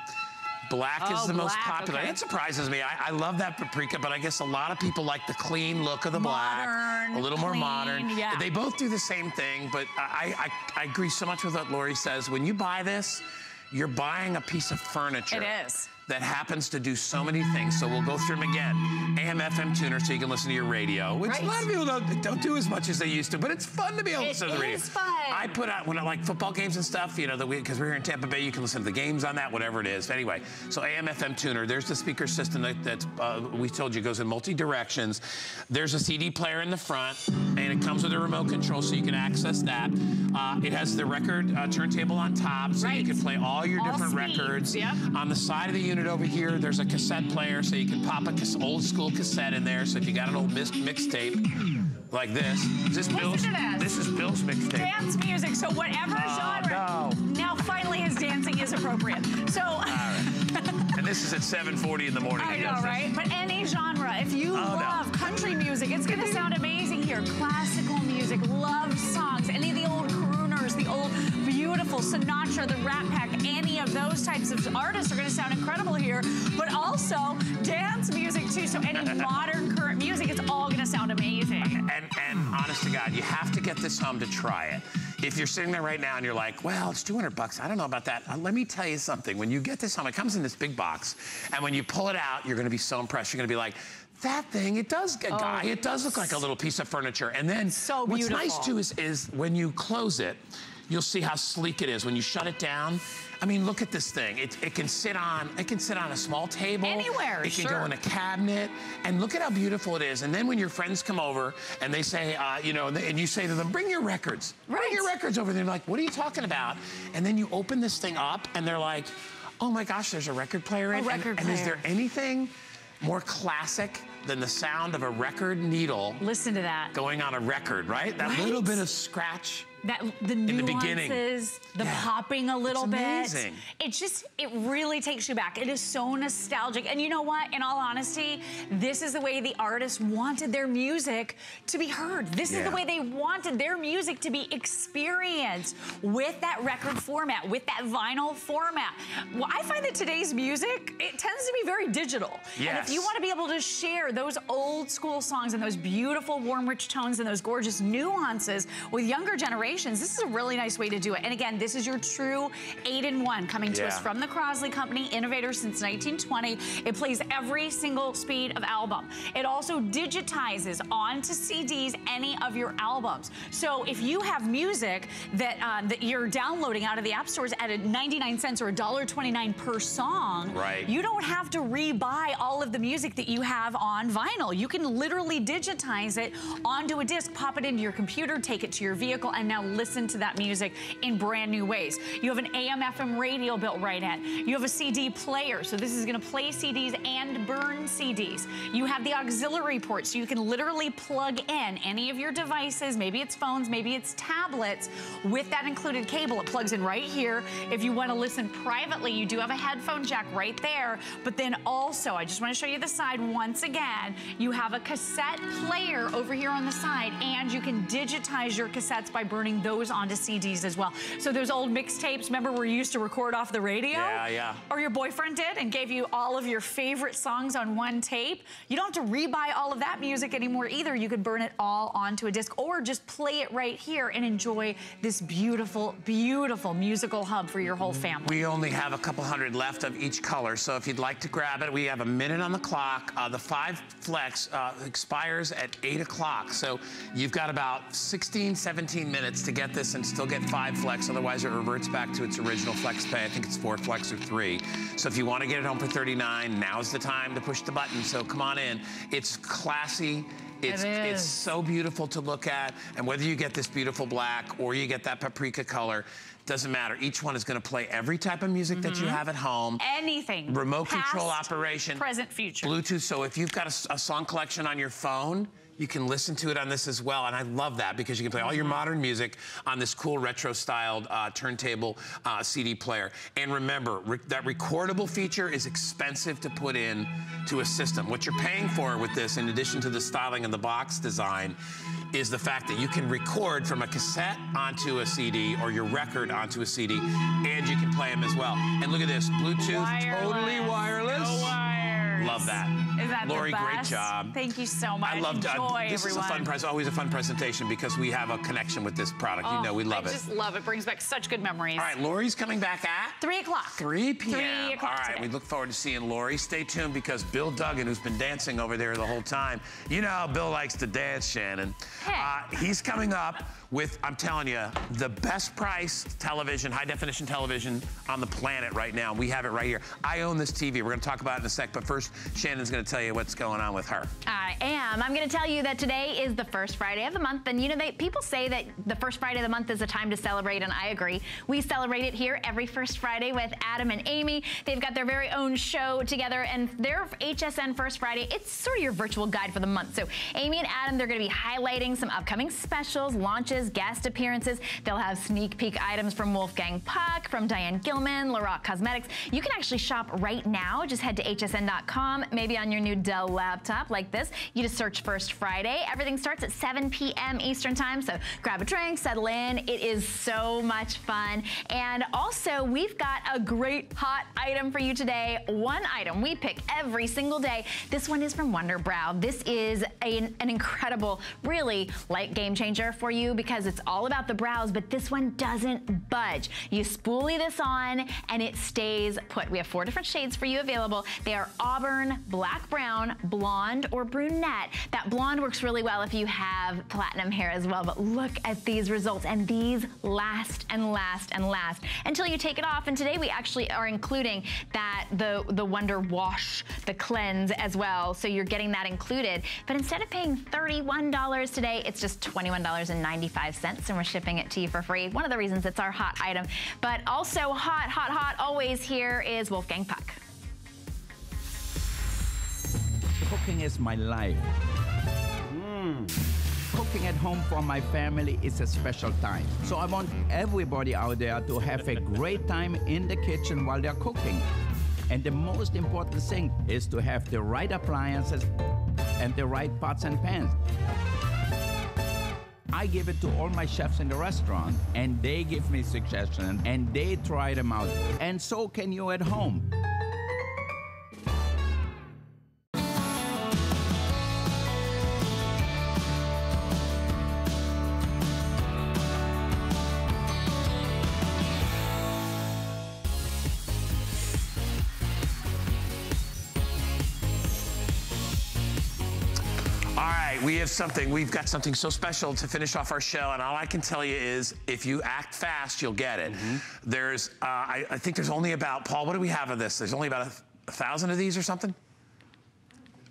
Black is Oh, the most popular. okay. It surprises me. I, I love that paprika, but I guess a lot of people like the clean look of the black. A little more modern. yeah. They both do the same thing, but I, I, I agree so much with what Lori says. When you buy this, you're buying a piece of furniture It is. That happens to do so many things. So we'll go through them again. AM, FM tuner, so you can listen to your radio, which Right. a lot of people don't, don't do as much as they used to, but it's fun to be able to It listen to the radio. is fun. I put out when I like football games and stuff, you know, that we because we're here in Tampa Bay, you can listen to the games on that, whatever it is. Anyway, so AM, FM tuner. There's the speaker system that that's, uh, we told you goes in multi directions. There's a CD player in the front, and it comes with a remote control, so you can access that. Uh, it has the record uh, turntable on top, so you can play all your All different speeds, records. yep. On the side of the unit over here, there's a cassette player, so you can pop a old school cassette in there. So if you got an old mis- mixtape like this, is this Bill's? this. This is Bill's mixtape. Dance music. So whatever oh, genre. no. Now finally his dancing is appropriate. So And this is at 7:40 in the morning. I know, does this. right? But any genre, if you Oh, no. love country music, it's gonna sound amazing here. Classical music, love songs, any of the old crooners, the old beautiful Sinatra, the Rat Pack, any of those types of artists are gonna sound incredible here. But also dance music too. So any modern current music, it's all gonna sound amazing. And, and honest to God, you have to get this home to try it. If you're sitting there right now and you're like, well, it's 200 bucks, I don't know about that. Uh, let me tell you something. When you get this home, it comes in this big box, and when you pull it out, you're going to be so impressed. You're going to be like, that thing, it does, a guy, it does look like a little piece of furniture. And then Oh. So what's nice too is, is when you close it, you'll see how sleek it is. When you shut it down, I mean, look at this thing. It, it can sit on, it can sit on a small table. Anywhere, It can sure. go in a cabinet, and look at how beautiful it is. And then when your friends come over and they say, uh, you know, and, you say to them, "Bring your records, Right. bring your records over." They're like, "What are you talking about?" And then you open this thing up, and they're like, "Oh my gosh, there's a record player in." And- record and, is there anything more classic than the sound of a record needle Listen to that. going on a record? Right? That little bit of scratch. That the the nuances, beginning. the Yeah. popping a little It's bit. It just it really takes you back. It is so nostalgic. And you know what? In all honesty, this is the way the artists wanted their music to be heard. This is the way they wanted their music to be experienced with that record format, with that vinyl format. Well, I find that today's music, it tends to be very digital. Yes. And if you want to be able to share those old school songs and those beautiful warm rich tones and those gorgeous nuances with younger generations this is a really nice way to do it. And again this is your true eight-in-one coming to us from the crosley company innovator since 1920 it plays every single speed of album. It also digitizes onto cds any of your albums. So if you have music that uh, that you're downloading out of the app stores at a 99 cents or a dollar 29 per song Right. you don't have to rebuy all of the music that you have on vinyl. You can literally digitize it onto a disc, pop it into your computer, take it to your vehicle, and now listen to that music in brand new ways. You have an AM FM radio built right in. You have a CD player, so this is gonna play CDs and burn CDs. You have the auxiliary port, so you can literally plug in any of your devices, maybe it's phones, maybe it's tablets, with that included cable. It plugs in right here. If you wanna listen privately, you do have a headphone jack right there, but then also, I just wanna show you the side once again, you have a cassette player over here on the side, and you can digitize your cassettes by burning those onto CDs as well. So those old mixtapes, remember you used to record off the radio? Yeah, yeah. Or your boyfriend did and gave you all of your favorite songs on one tape. You don't have to rebuy all of that music anymore either. You could burn it all onto a disc or just play it right here and enjoy this beautiful, beautiful musical hub for your whole family. We only have a couple hundred left of each color, so if you'd like to grab it, we have a minute on the clock. Uh, the five flex uh, expires at 8 o'clock, so you've got about 16, 17 minutes to get this and still get five flex, otherwise it reverts back to its original flex pay. I think it's four flex or three. So if you want to get it home for 39, now's the time to push the button, so come on in. It's classy. It's, It it's so beautiful to look at. And whether you get this beautiful black or you get that paprika color, doesn't matter. Each one is going to play every type of music that you mm-hmm. have at home. Anything. Remote control operation. Present, future. Bluetooth. So if you've got a song collection on your phone, you can listen to it on this as well. And I love that because you can play all your modern music on this cool retro styled uh, turntable uh, CD player. And remember, re- that recordable feature is expensive to put in to a system. What you're paying for with this, in addition to the styling and the box design, is the fact that you can record from a cassette onto a CD or your record onto a CD, and you can play them as well. And look at this, Bluetooth, totally wireless. No wires. Love that. Is that Lori, the great job. Thank you so much. I loved uh, Enjoy, this everyone. is a fun pres always a fun presentation because we have a connection with this product. you Oh, know we love I it. just love it. Brings back such good memories. All right, Lori's coming back at Three o'clock. 3 p.m. Three o'clock All right, today. we look forward to seeing Lori. Stay tuned because Bill Duggan, who's been dancing over there the whole time, you know how Bill likes to dance, Shannon. Hey. Uh, he's coming up with, I'm telling you, the best price television, high definition television on the planet right now. We have it right here. I own this TV. We're going to talk about it in a sec, but first, Shannon's going to tell you what's going on with her. I am. I'm going to tell you that today is the first Friday of the month, and you know, they, people say that the first Friday of the month is a time to celebrate, and I agree. We celebrate it here every first Friday with Adam and Amy. They've got their very own show together, and their HSN First Friday, it's sort of your virtual guide for the month. So Amy and Adam, they're going to be highlighting some upcoming specials, launches, guest appearances. They'll have sneak peek items from Wolfgang Puck, from Diane Gilman, Laroc Cosmetics. You can actually shop right now. Just head to hsn.com, maybe on your new Dell laptop like this. You just search First Friday. Everything starts at 7 p.m. Eastern Time, so grab a drink, settle in. It is so much fun. And also, we've got a great hot item for you today. One item we pick every single day. This one is from Wunderbrow. This is a- an incredible, really light game changer for you because it's all about the brows, but this one doesn't budge. You spoolie this on and it stays put. We have four different shades for you available. They are auburn, black brown, blonde, or brunette. That blonde works really well if you have platinum hair as well, but look at these results and these last and last and last until you take it off. And today we actually are including that the, the Wonder Wash, the cleanse as well. So you're getting that included. But instead of paying $31 today, it's just $21.95 and we're shipping it to you for free. One of the reasons it's our hot item. But also hot, hot, hot always here is Wolfgang Puck. Cooking is my life. Hmm. Cooking at home for my family is a special time. So I want everybody out there to have a great time in the kitchen while they're cooking. And the most important thing is to have the right appliances and the right pots and pans. I give it to all my chefs in the restaurant, and they give me suggestions, and they try them out. And so can you at home. Have something. We've got something so special to finish off our show, and all I can tell you is, if you act fast, you'll get it. There's, uh, I, I think there's only about Paul. What do we have of this? There's only about a, a thousand of these or something.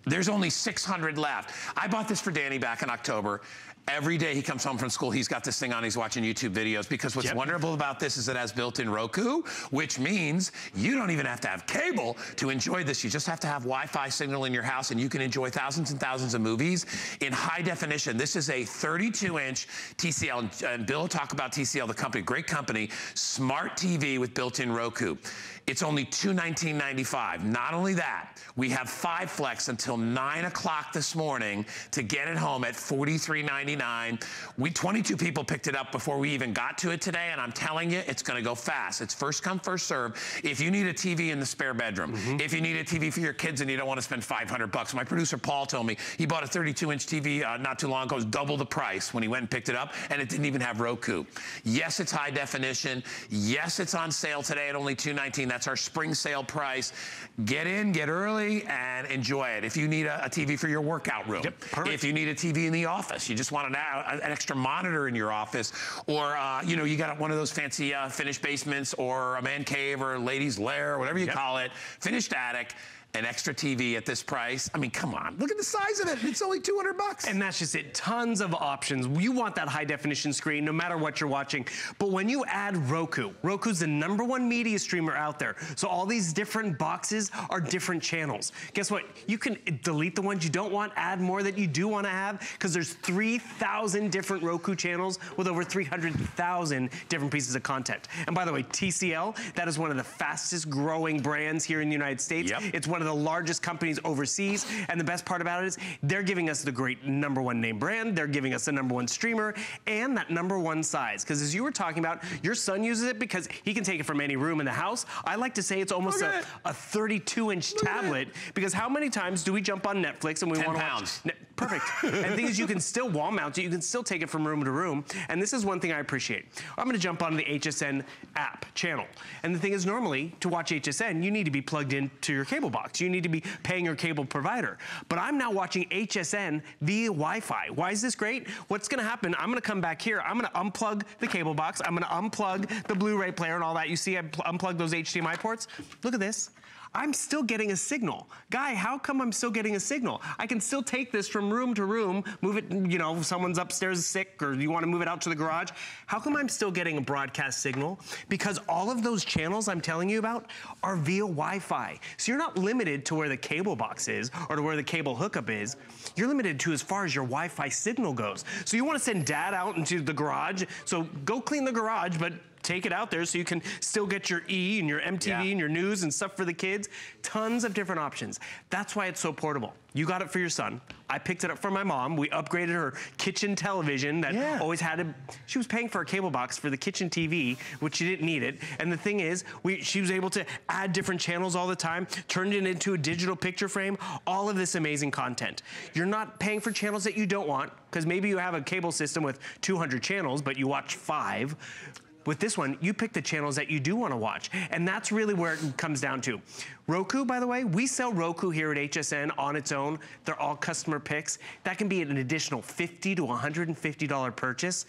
There's only 600 left. I bought this for Danny back in October, Every day he comes home from school, he's got this thing on, he's watching YouTube videos because what's Yep. wonderful about this is it has built-in Roku, which means you don't even have to have cable to enjoy this. You just have to have Wi-Fi signal in your house and you can enjoy thousands and thousands of movies in high definition. This is a 32-inch TCL, and, Bill will talk about TCL, the company, great company, smart TV with built-in Roku. It's only $219.95. Not only that, we have five flex until 9 o'clock this morning to get it home at $43.99. We 22 people picked it up before we even got to it today, and I'm telling you, it's going to go fast. It's first come, first serve. If you need a TV in the spare bedroom, if you need a TV for your kids and you don't want to spend 500 bucks, my producer Paul told me he bought a 32-inch TV uh, not too long ago. It was double the price when he went and picked it up, and it didn't even have Roku. Yes, it's high definition. Yes, it's on sale today at only $219. That's our spring sale price. Get in, get early, and enjoy it. If you need a, a TV for your workout room, if you need a TV in the office, you just want an, an extra monitor in your office, or uh, you know, you got one of those fancy uh, finished basements, or a man cave, or a ladies' lair, whatever you call it, finished attic. An extra TV at this price. I mean, come on. Look at the size of it. It's only 200 bucks. And that's just it. Tons of options. You want that high definition screen no matter what you're watching. But when you add Roku, Roku's the number one media streamer out there. So all these different boxes are different channels. Guess what? You can delete the ones you don't want, add more that you do want to have, because there's 3,000 different Roku channels with over 300,000 different pieces of content. And by the way, TCL, that is one of the fastest growing brands here in the United States. It's one of the largest companies overseas. And the best part about it is they're giving us the great number one name brand. They're giving us the number one streamer and that number one size. Because as you were talking about, your son uses it because he can take it from any room in the house. I like to say it's almost a, a 32 inch tablet because how many times do we jump on Netflix and we want to pounds. watch? Ne- Perfect. and the thing is, you can still wall mount it. You can still take it from room to room. And this is one thing I appreciate. I'm going to jump onto the HSN app channel. And the thing is, normally to watch HSN, you need to be plugged into your cable box. You need to be paying your cable provider. But I'm now watching HSN via Wi-Fi. Why is this great? What's going to happen? I'm going to come back here. I'm going to unplug the cable box. I'm going to unplug the Blu-ray player and all that. You see, I pl- unplugged those HDMI ports. Look at this. I'm still getting a signal. Guy, how come I'm still getting a signal? I can still take this from room to room, move it, you know, someone's upstairs sick or you want to move it out to the garage. How come I'm still getting a broadcast signal? Because all of those channels I'm telling you about are via Wi-Fi. So you're not limited to where the cable box is or to where the cable hookup is. You're limited to as far as your Wi-Fi signal goes. So you want to send dad out into the garage. So go clean the garage, but take it out there so you can still get your E and your MTV Yeah. and your news and stuff for the kids. Tons of different options. That's why it's so portable. You got it for your son. I picked it up for my mom. We upgraded her kitchen television that Yeah. always had a, she was paying for a cable box for the kitchen TV, which she didn't need it. And the thing is, we, she was able to add different channels all the time, turned it into a digital picture frame, all of this amazing content. You're not paying for channels that you don't want, because maybe you have a cable system with 200 channels, but you watch five. With this one, you pick the channels that you do want to watch. And that's really where it comes down to. Roku, by the way, we sell Roku here at HSN on its own. They're all customer picks. That can be an additional 50 to $150 purchase.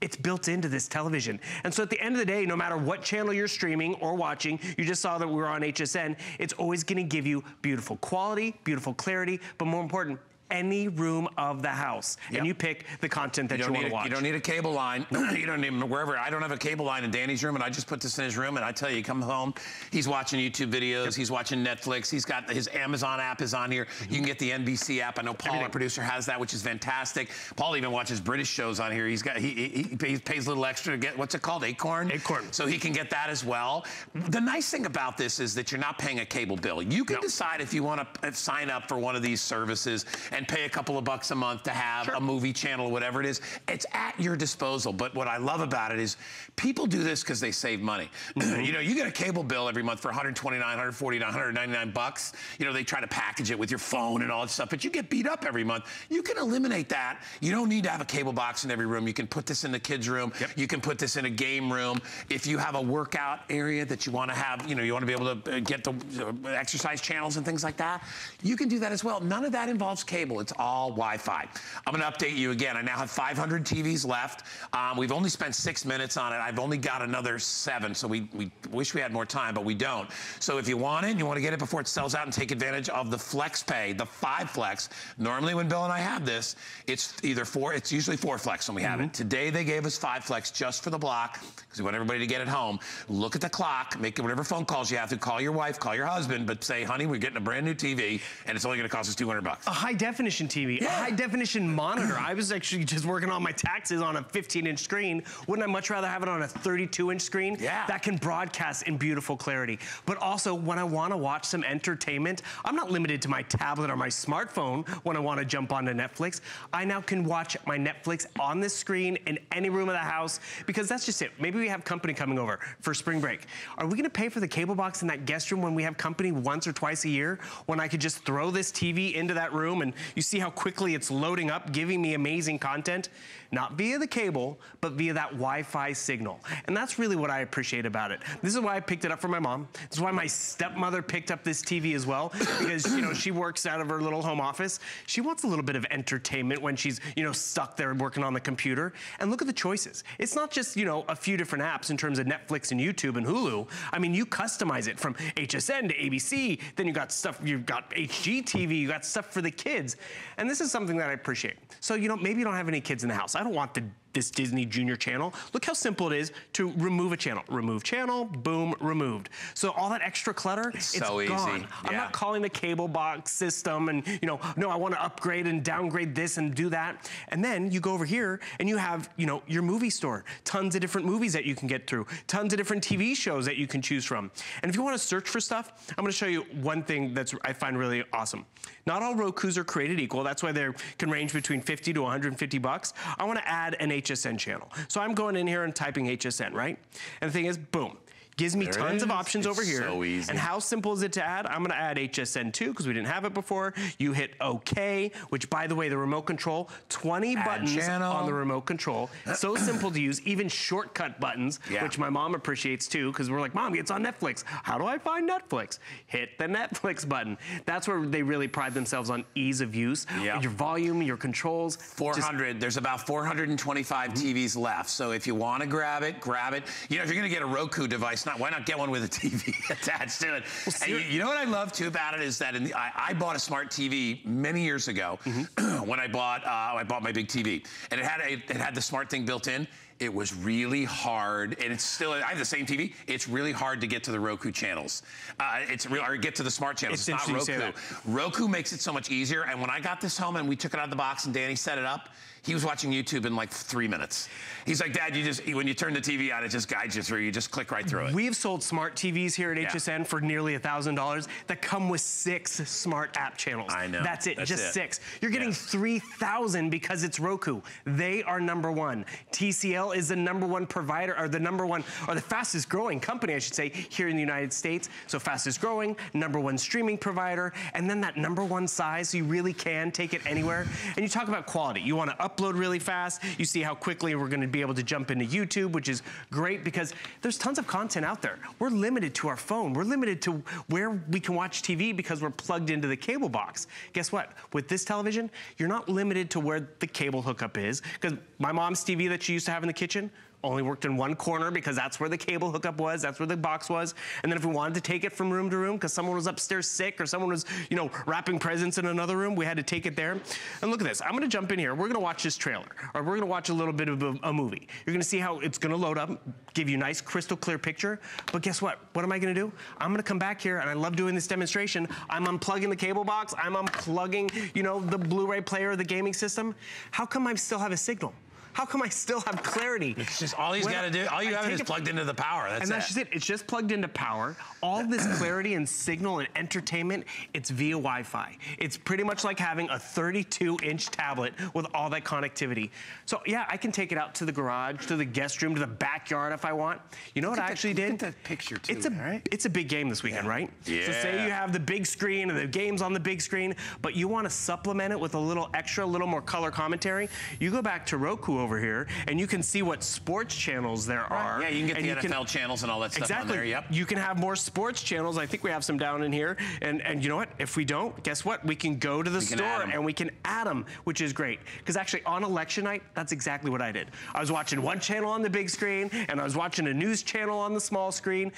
It's built into this television. And so at the end of the day, no matter what channel you're streaming or watching, you just saw that we were on HSN, it's always gonna give you beautiful quality, beautiful clarity, but more important, any room of the house. Yep. And you pick the content that you, don't want to watch. You don't need a cable line. you don't need wherever. I don't have a cable line in Danny's room, and I just put this in his room. And I tell you, come home, he's watching YouTube videos, he's watching Netflix, he's got his Amazon app is on here. You can mm-hmm. get the NBC app. I know Paul, our producer, has that, which is fantastic. Paul even watches British shows on here. He's got he, he, he pays- pays a little extra to get what's it called, Acorn. Acorn. So he can get that as well. The nice thing about this is that you're not paying a cable bill. You can decide if you want to sign up for one of these services and pay a couple of bucks a month to have a movie channel, whatever it is. It's at your disposal. But what I love about it is people do this because they save money. you know, you get a cable bill every month for 129, 149, 199 bucks. You know, they try to package it with your phone and all that stuff, but you get beat up every month. You can eliminate that. You don't need to have a cable box in every room. You can put this in the kids' room. You can put this in a game room. If you have a workout area that you want to have, you know, you want to be able to uh, get the uh, exercise channels and things like that, you can do that as well. None of that involves cable. Cable. It's all Wi-Fi. I'm going to update you again. I now have 500 TVs left. Um, we've only spent six minutes on it. I've only got another seven, so we, we wish we had more time, but we don't. So if you want it, and you want to get it before it sells out and take advantage of the Flex Pay, the five Flex. Normally, when Bill and I have this, it's either four. It's usually four Flex when we have it. Today they gave us five Flex just for the block because we want everybody to get it home. Look at the clock. Make whatever phone calls you have to. Call your wife, call your husband, but say, honey, we're getting a brand new TV, and it's only going to cost us 200 bucks. A high definition TV, a high definition monitor. I was actually just working on my taxes on a 15 inch screen. Wouldn't I much rather have it on a 32 inch screen? Yeah. That can broadcast in beautiful clarity. But also, when I want to watch some entertainment, I'm not limited to my tablet or my smartphone when I want to jump onto Netflix. I now can watch my Netflix on this screen in any room of the house because that's just it. Maybe we have company coming over for spring break. Are we going to pay for the cable box in that guest room when we have company once or twice a year when I could just throw this TV into that room and you see how quickly it's loading up, giving me amazing content? Not via the cable, but via that Wi-Fi signal. And that's really what I appreciate about it. This is why I picked it up for my mom. This is why my stepmother picked up this TV as well, because you know she works out of her little home office. She wants a little bit of entertainment when she's you know stuck there working on the computer. And look at the choices. It's not just you know a few different apps in terms of Netflix and YouTube and Hulu. I mean, you customize it from HSN to ABC. Then you got stuff. You've got HGTV. You got stuff for the kids. And this is something that I appreciate. So you know maybe you don't have any kids in the house. I don't want the this Disney Junior channel. Look how simple it is to remove a channel. Remove channel, boom, removed. So all that extra clutter, it's, so easy. gone. I'm Yeah. not calling the cable box system and, you know, no, I want to upgrade and downgrade this and do that. And then you go over here and you have, you know, your movie store. Tons of different movies that you can get through. Tons of different TV shows that you can choose from. And if you want to search for stuff, I'm going to show you one thing that's I find really awesome. Not all Roku's are created equal. That's why they can range between 50 to 150 bucks. I want to add an HSN channel. So I'm going in here and typing HSN, right? And the thing is, boom. Gives me There tons of options over here. so easy. And how simple is it to add? I'm gonna add HSN2 because we didn't have it before. You hit OK, which by the way, the remote control, 20 Add buttons channel. on the remote control. So simple to use, even shortcut buttons, Yeah. which my mom appreciates too, because we're like, Mom, it's on Netflix. How do I find Netflix? Hit the Netflix button. That's where they really pride themselves on ease of use. Yeah. Your volume, your controls. just- 400. There's about 425 mm-hmm. TVs left. So if you want to grab it, grab it. You know, if you're going to get a Roku device, not why not get one with a TV attached to it? and you, you know what I love too about it is that in the, I, I bought a smart TV many years ago when I bought uh, I bought my big TV, and it had a, it had the smart thing built in. It was really hard, and it's still. I have the same TV. It's really hard to get to the Roku channels. Uh, it's real, or get to the smart channels. It's It's, not Roku. Roku makes it so much easier. And when I got this home and we took it out of the box and Danny set it up, he was watching YouTube in like three minutes. He's like, Dad, you just when you turn the TV on, it just guides you through. You just click right through it. We've sold smart TVs here at Yeah. HSN for nearly $1,000 that come with six smart app channels. I know. That's it, That's just it. six. You're getting Yes. 3,000 because it's Roku. They are number one. TCL is the number one provider, or the number one, or the fastest growing company, I should say, here in the United States. So fastest growing, number one streaming provider, and then that number one size, so you really can take it anywhere. And you talk about quality. You want to upload really fast. You see how quickly we're to be able to jump into YouTube, which is great because there's tons of content out there. We're limited to our phone. We're limited to where we can watch TV because we're plugged into the cable box. Guess what? With this television, you're not limited to where the cable hookup is because my mom's TV that she used to have in the kitchen, only worked in one corner because that's where the cable hookup was, that's where the box was. And then if we wanted to take it from room to room because someone was upstairs sick or someone was, you know, wrapping presents in another room, we had to take it there. And look at this. I'm gonna jump in here. We're gonna watch this trailer, or we're gonna watch a little bit of a, a movie. You're gonna see how it's gonna load up, give you a nice crystal clear picture. But guess what? What am I gonna do? I'm gonna come back here, and I love doing this demonstration. I'm unplugging the cable box. I'm unplugging, you know, the Blu-ray player, the gaming system. How come I still have a signal? How come I still have clarity? It's just all he's When got to do. All you I have is plugged into the power. That's and that's it. just it. It's just plugged into power. All this clarity and signal and entertainment, it's via Wi-Fi. It's pretty much like having a 32-inch tablet with all that connectivity. So yeah, I can take it out to the garage, to the guest room, to the backyard if I want. You know what I at that- actually look did? at that picture, too, It's a right? it's a big game this weekend, right? Yeah. So say you have the big screen and the game's on the big screen, but you want to supplement it with a little extra, a little more color commentary. You go back to Roku over here, and you can see what sports channels there are. Yeah, you can get and the NFL channels and all that stuff exactly. on there, yep. You can have more sports channels. I think we have some down in here. And, and you know what? If we don't, guess what? We can go to the We can store and we can add them, which is great. Because actually, on election night, that's exactly what I did. I was watching one channel on the big screen, and I was watching a news channel on the small screen.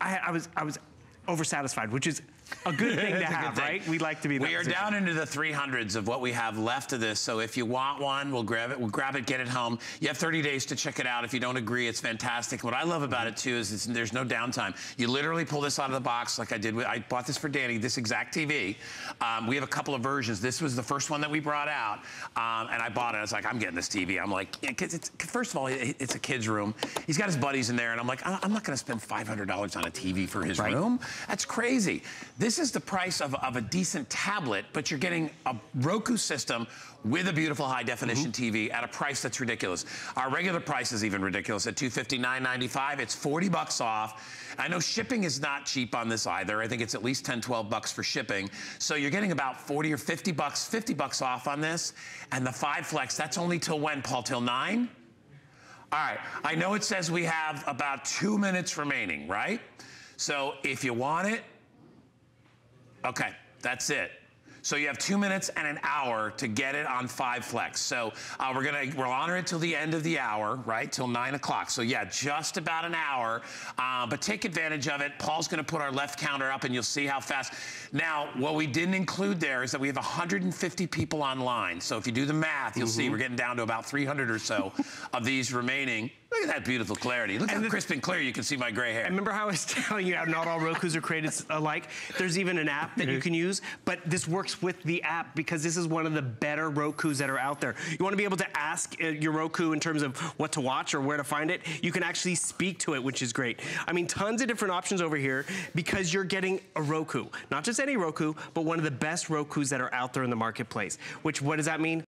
I, I was I was oversatisfied, which is a good thing to It's a good have, thing. right? We like to be. We are position. down into the 300s of what we have left of this. So if you want one, we'll grab it. We'll grab it, get it home. You have 30 days to check it out. If you don't agree, it's fantastic. What I love about it too is it's, there's no downtime. You literally pull this out of the box like I did. With, I bought this for Danny, this exact TV. Um, we have a couple of versions. This was the first one that we brought out, um, and I bought it. I was like, I'm getting this TV. I'm like, yeah, 'cause it's, first of all, it- it's a kid's room. He's got his buddies in there, and I'm like, I'm not going to spend $500 on a TV for his room. That's crazy. This is the price of, of a decent tablet, but you're getting a Roku system with a beautiful high definition mm-hmm. TV at a price that's ridiculous. Our regular price is even ridiculous at $259.95. It's 40 bucks off. I know shipping is not cheap on this either. I think it's at least 10, 12 bucks for shipping. So you're getting about 40 or 50 bucks, 50 bucks off on this. And the 5 Flex, that's only till when, Paul? Till 9? All right, I know it says we have about two minutes remaining, right? So if you want it, okay, that's it. So you have two minutes and an hour to get it on Five Flex. So uh, we're gonna we'll honor it till the end of the hour, right? Till nine o'clock. So yeah, just about an hour. Uh, but take advantage of it. Paul's gonna put our left counter up, and you'll see how fast. Now, what we didn't include there is that we have 150 people online. So if you do the math, you'll see we're getting down to about 300 or so of these remaining. Look at that beautiful clarity. Look how crisp and clear you can see my gray hair. And remember how I was telling you how not all Rokus are created alike? There's even an app that you can use, but this works with the app because this is one of the better Rokus that are out there. You want to be able to ask uh, your Roku in terms of what to watch or where to find it. You can actually speak to it, which is great. I mean, tons of different options over here because you're getting a Roku. Not just any Roku, but one of the best Rokus that are out there in the marketplace. Which, what does that mean?